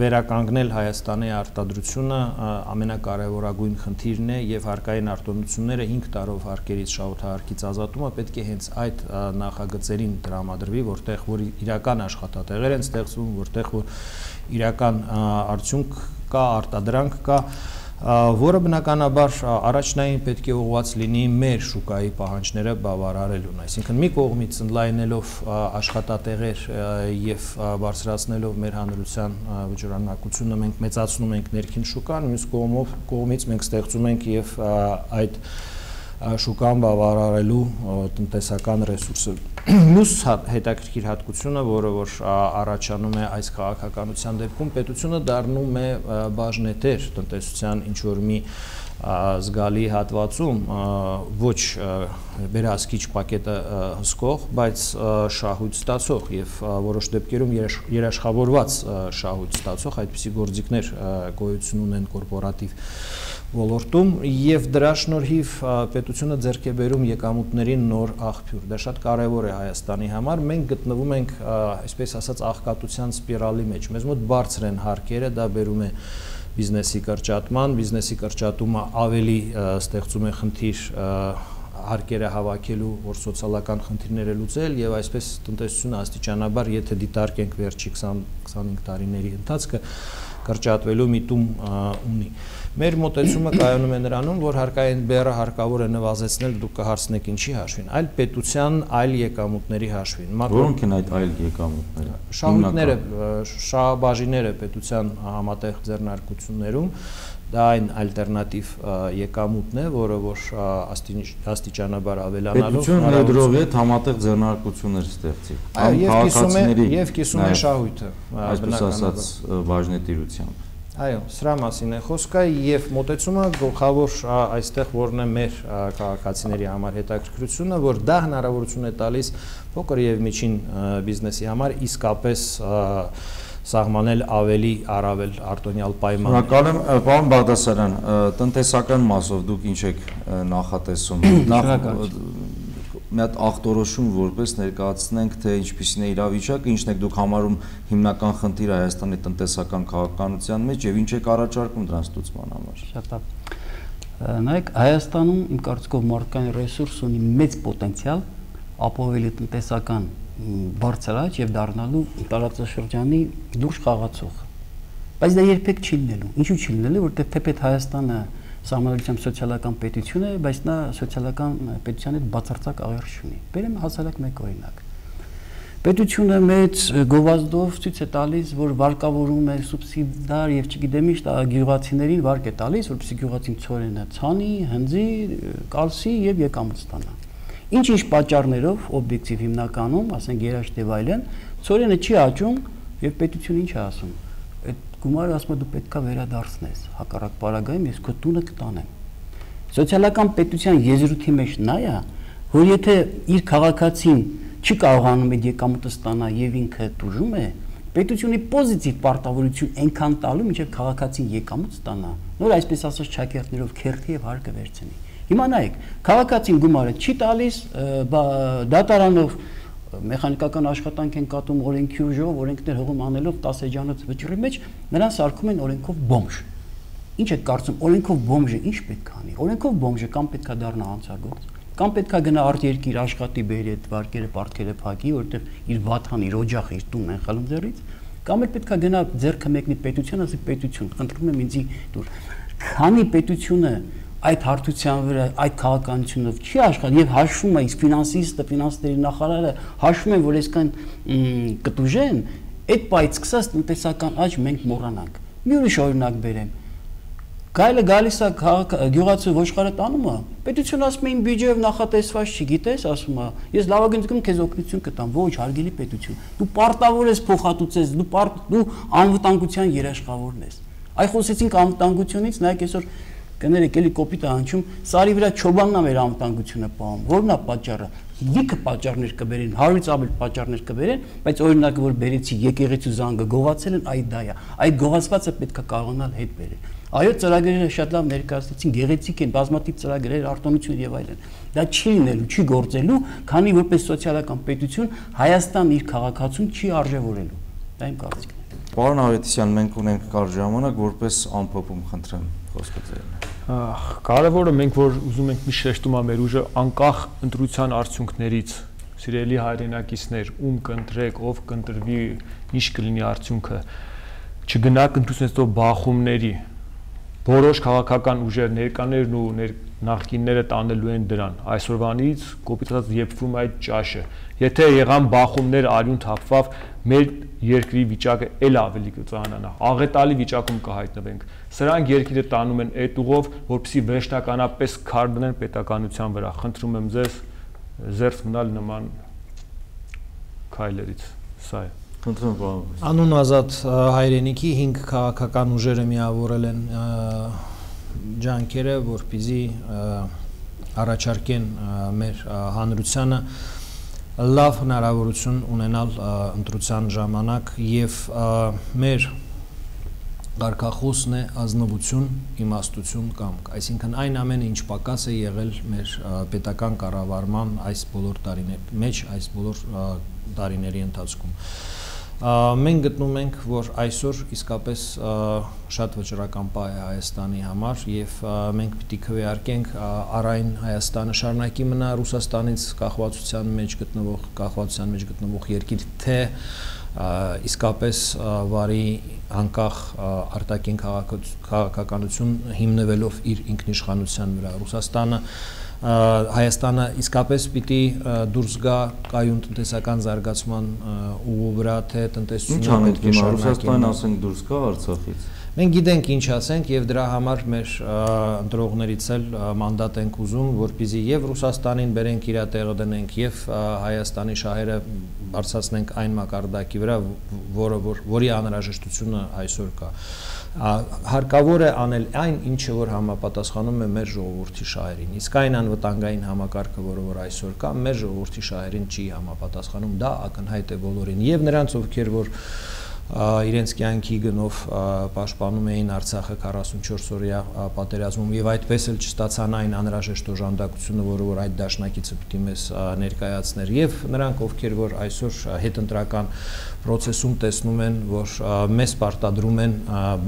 վերականգնել Հայաստանի արտադրությունը ամենակարևորագույն խնդիրն է եւ հարկային արտոնությունները 5 տարով հարկերից շահութահարկից ազատումը պետք է հենց այդ նախագծերին տրամադրվի, որտեղ որ իրական աշխատատեղեր են ստեղծվում, որտեղ որ իրական արդյունք կա, արտադրանք կա, որը բնականաբար առաջնային պետք է ուղղված լինի մեր շուկայի պահանջները բավարարելուն, այսինքն մի կողմից ընդլայնելով աշխատատեղեր եւ բարձրացնելով մեր հանրության վճռանակությունը մենք մեծացնում ենք ներքին շուկան, մյուս կողմով կողմից մենք ստեղծում ենք եւ այդ շուկան բավարարելու տնտեսական ռեսուրսը։ Մյուս հետաքրքիր հատկությունը, որը որ առաջանում է այս քաղաքականության դեպքում, պետությունը դառնում է բաժնետեր տնտեսության ինչ որ մի զգալի հատվածում ոչ վերահսկիչ պակետը հսկող, բայց շահույթ ստացող եւ որոշ դեպքերում երաշխավորված շահույթ ստացող այդպիսի գործիքներ գոյություն ունեն կորպորատիվ ոլորտում եւ դրա շնորհիվ պետությունը ձեռք է բերում եկամուտների նոր աղբյուր։ Դա շատ կարեւոր է Հայաստանի համար։ Մենք գտնվում ենք, այսպես ասած, աղքատության սպիրալի մեջ։ Մեզ մոտ բարձր են հարկերը, դա բերում է բիզնեսի կրճատման, բիզնեսի կրճատումը ավելի ստեղծում է խնդիր հարկերը հավաքելու, որ սոցիալական խնդիրները լուծել եւ այսպես տնտեսությունը աստիճանաբար, եթե դիտարկենք վերջի 20-25 տարիների ընթացքը, կրճատվելու միտում ունի։ Մեր մտածումը կայանում է նրանում, որ հարկային բեռը հարկավոր է նվազեցնել, դուք կհարցնեք ինչի հաշվին, այլ պետության այլ եկամուտների հաշվին։
Որոնք են այդ այլ եկամուտները։
Շահույթները, շահաբաժիները պետության համատեղ ձեռնարկություններում դա այն ալտերնատիվ եկամուտն է, որը որ աստիճանաբար ավելանալով
պետությունը ներդրող է համատեղ ձեռնարկություններ ստեղծի։
եւ կիսում է եւ կիսում է շահույթը,
այսպես ասած, բաժնետիրությամբ։
Այո, սրա մասին է խոսքը եւ մոտեցումը գլխավոր այստեղ որն է մեր քաղաքացիների համար հետաքրքրությունը, որ դա հնարավորություն է տալիս փոքր եւ միջին բիզնեսի համար իսկապես սահմանել ավելի առավել արտոնյալ պայմաններ։
Շնորհակալ եմ, պարոն Բաղդասարյան, տնտեսական մասով դուք ինչ եք նախատեսում։ Նախ մի հատ ախտորոշում որպես ներկայացնենք, թե ինչպիսին է իրավիճակը, ինչն եք դուք համարում հիմնական խնդիրը Հայաստանի տնտեսական քաղաքականության մեջ եւ ինչ եք առաջարկում դրանց ստուգման համար։
Շատ լավ։ Նայեք, Հայաստանում իմ կարծիքով մարդկային ռեսուրս ունի մեծ պոտենցիալ ապահովելի տնտեսական բարձր աճ եւ դառնալու տարածաշրջանի լուրջ խաղացող։ Բայց դա երբեք չի լինելու։ Ինչու չի լինելու, որովհետեւ թեպետ Հայաստանը սահմանադրությամբ սոցիալական պետություն է, բայց նա սոցիալական պետության հետ բացարձակ աղերս չունի։ Բերեմ հասարակ մեկ օրինակ։ Պետությունը մեծ գովազդով ցույց է տալիս, որ վարկավորում է սուբսիդար եւ չգիտեմ ինչ գյուղացիներին վարկ է տալիս, որպեսզի գյուղացին ծորենը ցանի, հնձի, կալսի եւ եկամուտ ստանա։ Ինչ-ինչ պատճառներով օբյեկտիվ հիմնականում, ասենք երաշտ եւ այլն, ծորենը չի աճում եւ պետությունը ինչ է ասում գումարը ասում է դու պետքա վերադարձնես հակառակ պարագայում ես քո տունը կտանեմ սոցիալական պետության եզրույթի մեջ նա է որ եթե իր քաղաքացին չի կարողանում այդ եկամուտը ստանա եւ ինքը դժում է պետությունի պոզիտիվ պարտավորություն այնքան տալու մինչև քաղաքացին եկամուտ ստանա նոր այսպես ասած չակերտներով քերթի եւ հարկը վերցնի հիմա նայեք քաղաքացին գումարը չի տալիս դատարանով մեխանիկական աշխատանք են կատում օրենքի ուժով, օրենքներ հողում անելով 10 էջանոց վճռի մեջ, նրան սարքում են օրենքով բոմժ։ Ինչ է կարծում, օրենքով բոմժը ինչ պետք է անի։ Օրենքով բոմժը կամ պետքա դառնա անցագործ, կամ պետքա գնա արդ երկիր աշխատի բերի այդ վարկերը, պարտքերը փակի, որովհետև իր վաթան, իր օջախը, իր տունն են խլում ձեռից, կամ էլ պետքա գնա ձեռքը մեկնի պետություն, ասի պետություն, խնդրում եմ ինձի դուր։ Քանի պետությունը այդ հարթության վրա այդ քաղաքականությունով չի աշխատի եւ հաշվում է իսկ ֆինանսիստը, ֆինանսների նախարարը հաշվում են, որ այսքան կտուժեն, այդ պայծ սկսած տնտեսական աճ մենք մոռանանք։ Մի ուրիշ օրինակ բերեմ։ Գայլը գալիս է գյուղացու ոչխարը տանում է։ Պետությունը ասում է իմ բյուջեով նախատեսված չի, գիտես, ասում է։ Ես կգամ քեզ օգնություն կտամ։ Ոչ, հարգելի պետություն։ Դու պարտավոր ես փոխհատուցես, դու պարտ դու անվտանգության երաշխավորն ես։ Այ խոսեցինք անվտանգությունից, նայեք այսօր կներեք էլի կոպիտ է հնչում սարի վրա չոբանն է մեր անվտանգությունը պահում որն է պատճառը լիքը պատճառներ կբերեն 100-ից ավելի պատճառներ կբերեն բայց օրինակը որ բերեցի եկեղեցու զանգը գողացել են այդ դա է այդ գողացվածը պետք է կարողանալ հետ բերել այո ծրագրերը շատ լավ ներկայացրեցին գեղեցիկ են բազմատիպ ծրագրեր արտոնություն եւ այլն դա չի լինելու չի գործելու քանի որպես սոցիալական պետություն Հայաստան իր քաղաքացուն չի արժևորելու դա իմ կարծիքն է
Պարոն Ավետիսյան, մենք ունենք կար ժամանակ, որպես ամփոփում խնդրեմ խոսքը ձերն է։
Կարևորը մենք որ ուզում ենք մի շեշտում ամեր ուժը անկախ ընտրության արդյունքներից սիրելի հայրենակիցներ, ում կընտրեք, ով կընտրվի, ինչ կլինի արդյունքը, չգնաք ընտրությունից բախումների, որոշ քաղաքական ուժեր ներկաներն ու ներ, նախկինները տանելու են դրան։ Այսօրվանից կոպիտ եփվում այդ ճաշը։ Եթե եղան բախումներ, արյուն թափվավ, մեր երկրի վիճակը ել ավելի կծանանա։ Աղետալի վիճակում կհայտնվենք։ Սրանք երկիրը տանում են այդ ուղով, որպեսի վերջնականապես քար դնեն պետականության վրա։ Խնդրում եմ ձեզ զերծ մնալ նման քայլերից։ Սա է։
Խնդրում եմ։
Անուն ազատ հայրենիքի 5 քաղաքական ուժերը միավորել են ջանքերը, որպիսի առաջարկեն մեր հանրությանը լավ հնարավորություն ունենալ ընտրության ժամանակ եւ մեր Ղարքախոսն է ազնվություն, իմաստություն կամք։ Այսինքն այն ամենը ինչ պակաս է եղել մեր պետական կառավարման այս բոլոր տարիների մեջ, այս բոլոր տարիների ընթացքում մենք գտնում ենք, որ այսօր իսկապես շատ վճռական պահ է Հայաստանի համար եւ մենք պիտի քվեարկենք առայն Հայաստանը շարունակի մնա Ռուսաստանից կախվածության մեջ գտնվող կախվածության մեջ գտնվող երկիր, թե իսկապես վարի անկախ արտաքին քաղաքականություն հիմնվելով իր ինքնիշխանության վրա Ռուսաստանը Հայաստանը իսկապես պիտի դուրս գա կայուն տնտեսական զարգացման ուղու վրա, թե տնտեսությունը
պետք է շարունակի։ Ռուսաստանը ասենք դուրս գա Արցախից։
Մենք գիտենք ինչ ասենք եւ դրա համար մեր ընտրողներից էլ մանդատ ենք ուզում, որպիսի եւ Ռուսաստանին բերենք իր տեղը դնենք եւ Հայաստանի շահերը բարձրացնենք այն մակարդակի վրա, որը որ, որի անհրաժեշտությունը այսօր կա հարկավոր է անել այն, ինչը որ համապատասխանում է մեր ժողովրդի շահերին։ Իսկ այն անվտանգային համակարգը, որը որ այսօր կա, մեր ժողովրդի շահերին չի համապատասխանում, դա ակնհայտ է բոլորին։ Եվ նրանց, ովքեր որ իրենց կյանքի գնով պաշտպանում էին Արցախը 44 օրյա պատերազմում եւ այդպես էլ չստացան այն անհրաժեշտ օժանդակությունը, որը որ այդ դաշնակիցը պիտի մեզ ներկայացներ եւ նրանք ովքեր որ այսօր հետընտրական process-ում տեսնում են, որ մեզ պարտադրում են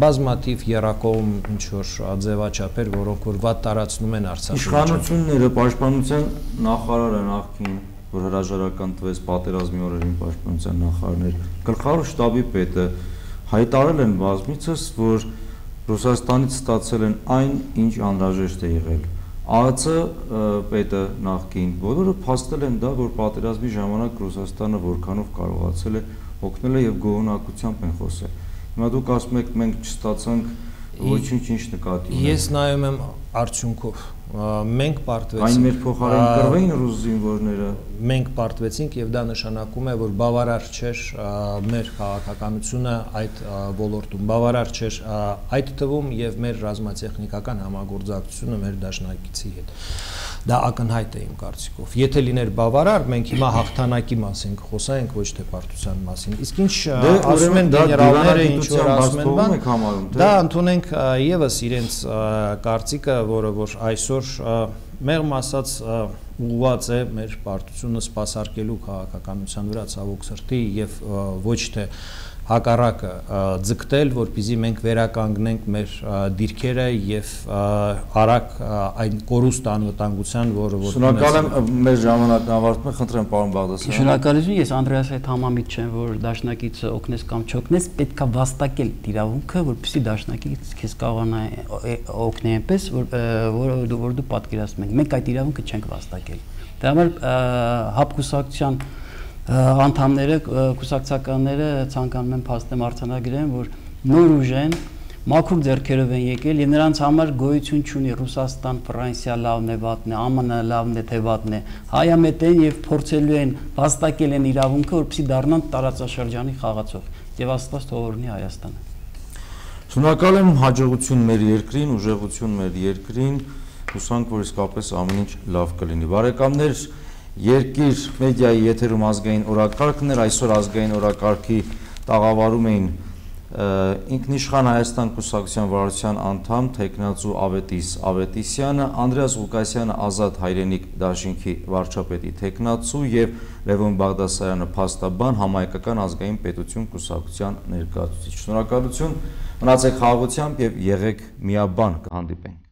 բազմատիվ երակողմ ինչ որ ձևաչափեր, որոնք որ վատ տարածնում են Արցախի։
Իշխանությունները պաշտպանության նախարարը նախքին որ հրաժարական տվեց պատերազմի օրերին պաշտպանության նախարարներ գլխավոր շտաբի պետը հայտարարել են բազմիցս որ Ռուսաստանից ստացել են այն ինչ անհրաժեշտ է եղել ԱԱՑ պետը նախքին բոլորը փաստել են դա որ պատերազմի ժամանակ Ռուսաստանը որքանով կարողացել է օգնել եւ գոհունակությամբ են խոսել հիմա դուք ասում եք մենք չստացանք ոչինչ ինչ նկատի ունենք
ես նայում եմ արդյունքով մենք պարտվեցինք
այն մեր փոխարեն կրվեին ռուս զինվորները
մենք պարտվեցինք եւ դա նշանակում է որ բավարար չէր մեր քաղաքականությունը այդ ոլորտում բավարար չէր այդ թվում եւ մեր ռազմատեխնիկական համագործակցությունը մեր դաշնակիցի հետ Դա ակնհայտ է իմ կարծիքով։ Եթե լիներ բավարար, մենք հիմա հաղթանակի մասին կխոսայինք, ոչ թե պարտության մասին։ Իսկ ինչ ասում են գեներալները, ինչ որ ասում են բան, դա ընդունենք եւս իրենց կարծիքը, որը որ այսօր մեղմ ասած ուղված է մեր պարտությունը սпасարկելու քաղաքականության վրա ցավոք սրտի եւ ոչ թե և, հակառակը ձգտել, որpիզի մենք վերականգնենք մեր դիրքերը եւ արագ այն կորուստ անվտանգության, որը որ
Շնորհակալ եմ մեր ժամանակն ավարտում է, խնդրեմ պարոն Բաղդասարյան։
Շնորհակալություն, ես Անդրեաս հետ համամիտ չեմ, որ դաշնակիցը օգնես կամ չօգնես, պետքա վաստակել իրավունքը, որպեսզի դաշնակից քեզ կարողանա օգնի այնպես, որ որ որ դու պատկերացնում ես։ Մենք այդ իրավունքը չենք վաստակել։ Դա համար հապկուսակցության անդամները, կուսակցականները ցանկանում են փաստեմ արձանագրեն, որ նոր ուժ են, մաքուր ձեռքերով են եկել եւ նրանց համար գոյություն չունի Ռուսաստան, Ֆրանսիա լավն է, վատն է, ԱՄՆ լավն է, թե վատն է։ Հայամետ են եւ փորձելու են վաստակել են իրավունքը, որպեսզի դառնան տարածաշրջանի խաղացող եւ Աստված թողորնի Հայաստանը։
Շնորհակալ եմ հաջողություն մեր երկրին, ուժեղություն մեր երկրին։ Հուսանք, որ իսկապես ամեն ինչ լավ կլինի։ Բարեկամներ, Երկիր մեդիայի եթերում ազգային օրակարգն էր, այսօր ազգային օրակարգի տաղավարում էին ինքնիշխան Հայաստան կուսակցության վարչության անդամ Տեխնացու Ավետիս Ավետիսյանը, Անդրեաս Ղուկասյանը Ազատ հայրենիք դաշինքի վարչապետի Տեխնացու եւ Լևոն Բաղդասարյանը փաստաբան համայնքական ազգային պետություն կուսակցության ներկայացուցիչ։ Շնորհակալություն։ Մնացեք խաղաղությամբ եւ եղեք միաբան կհանդիպենք։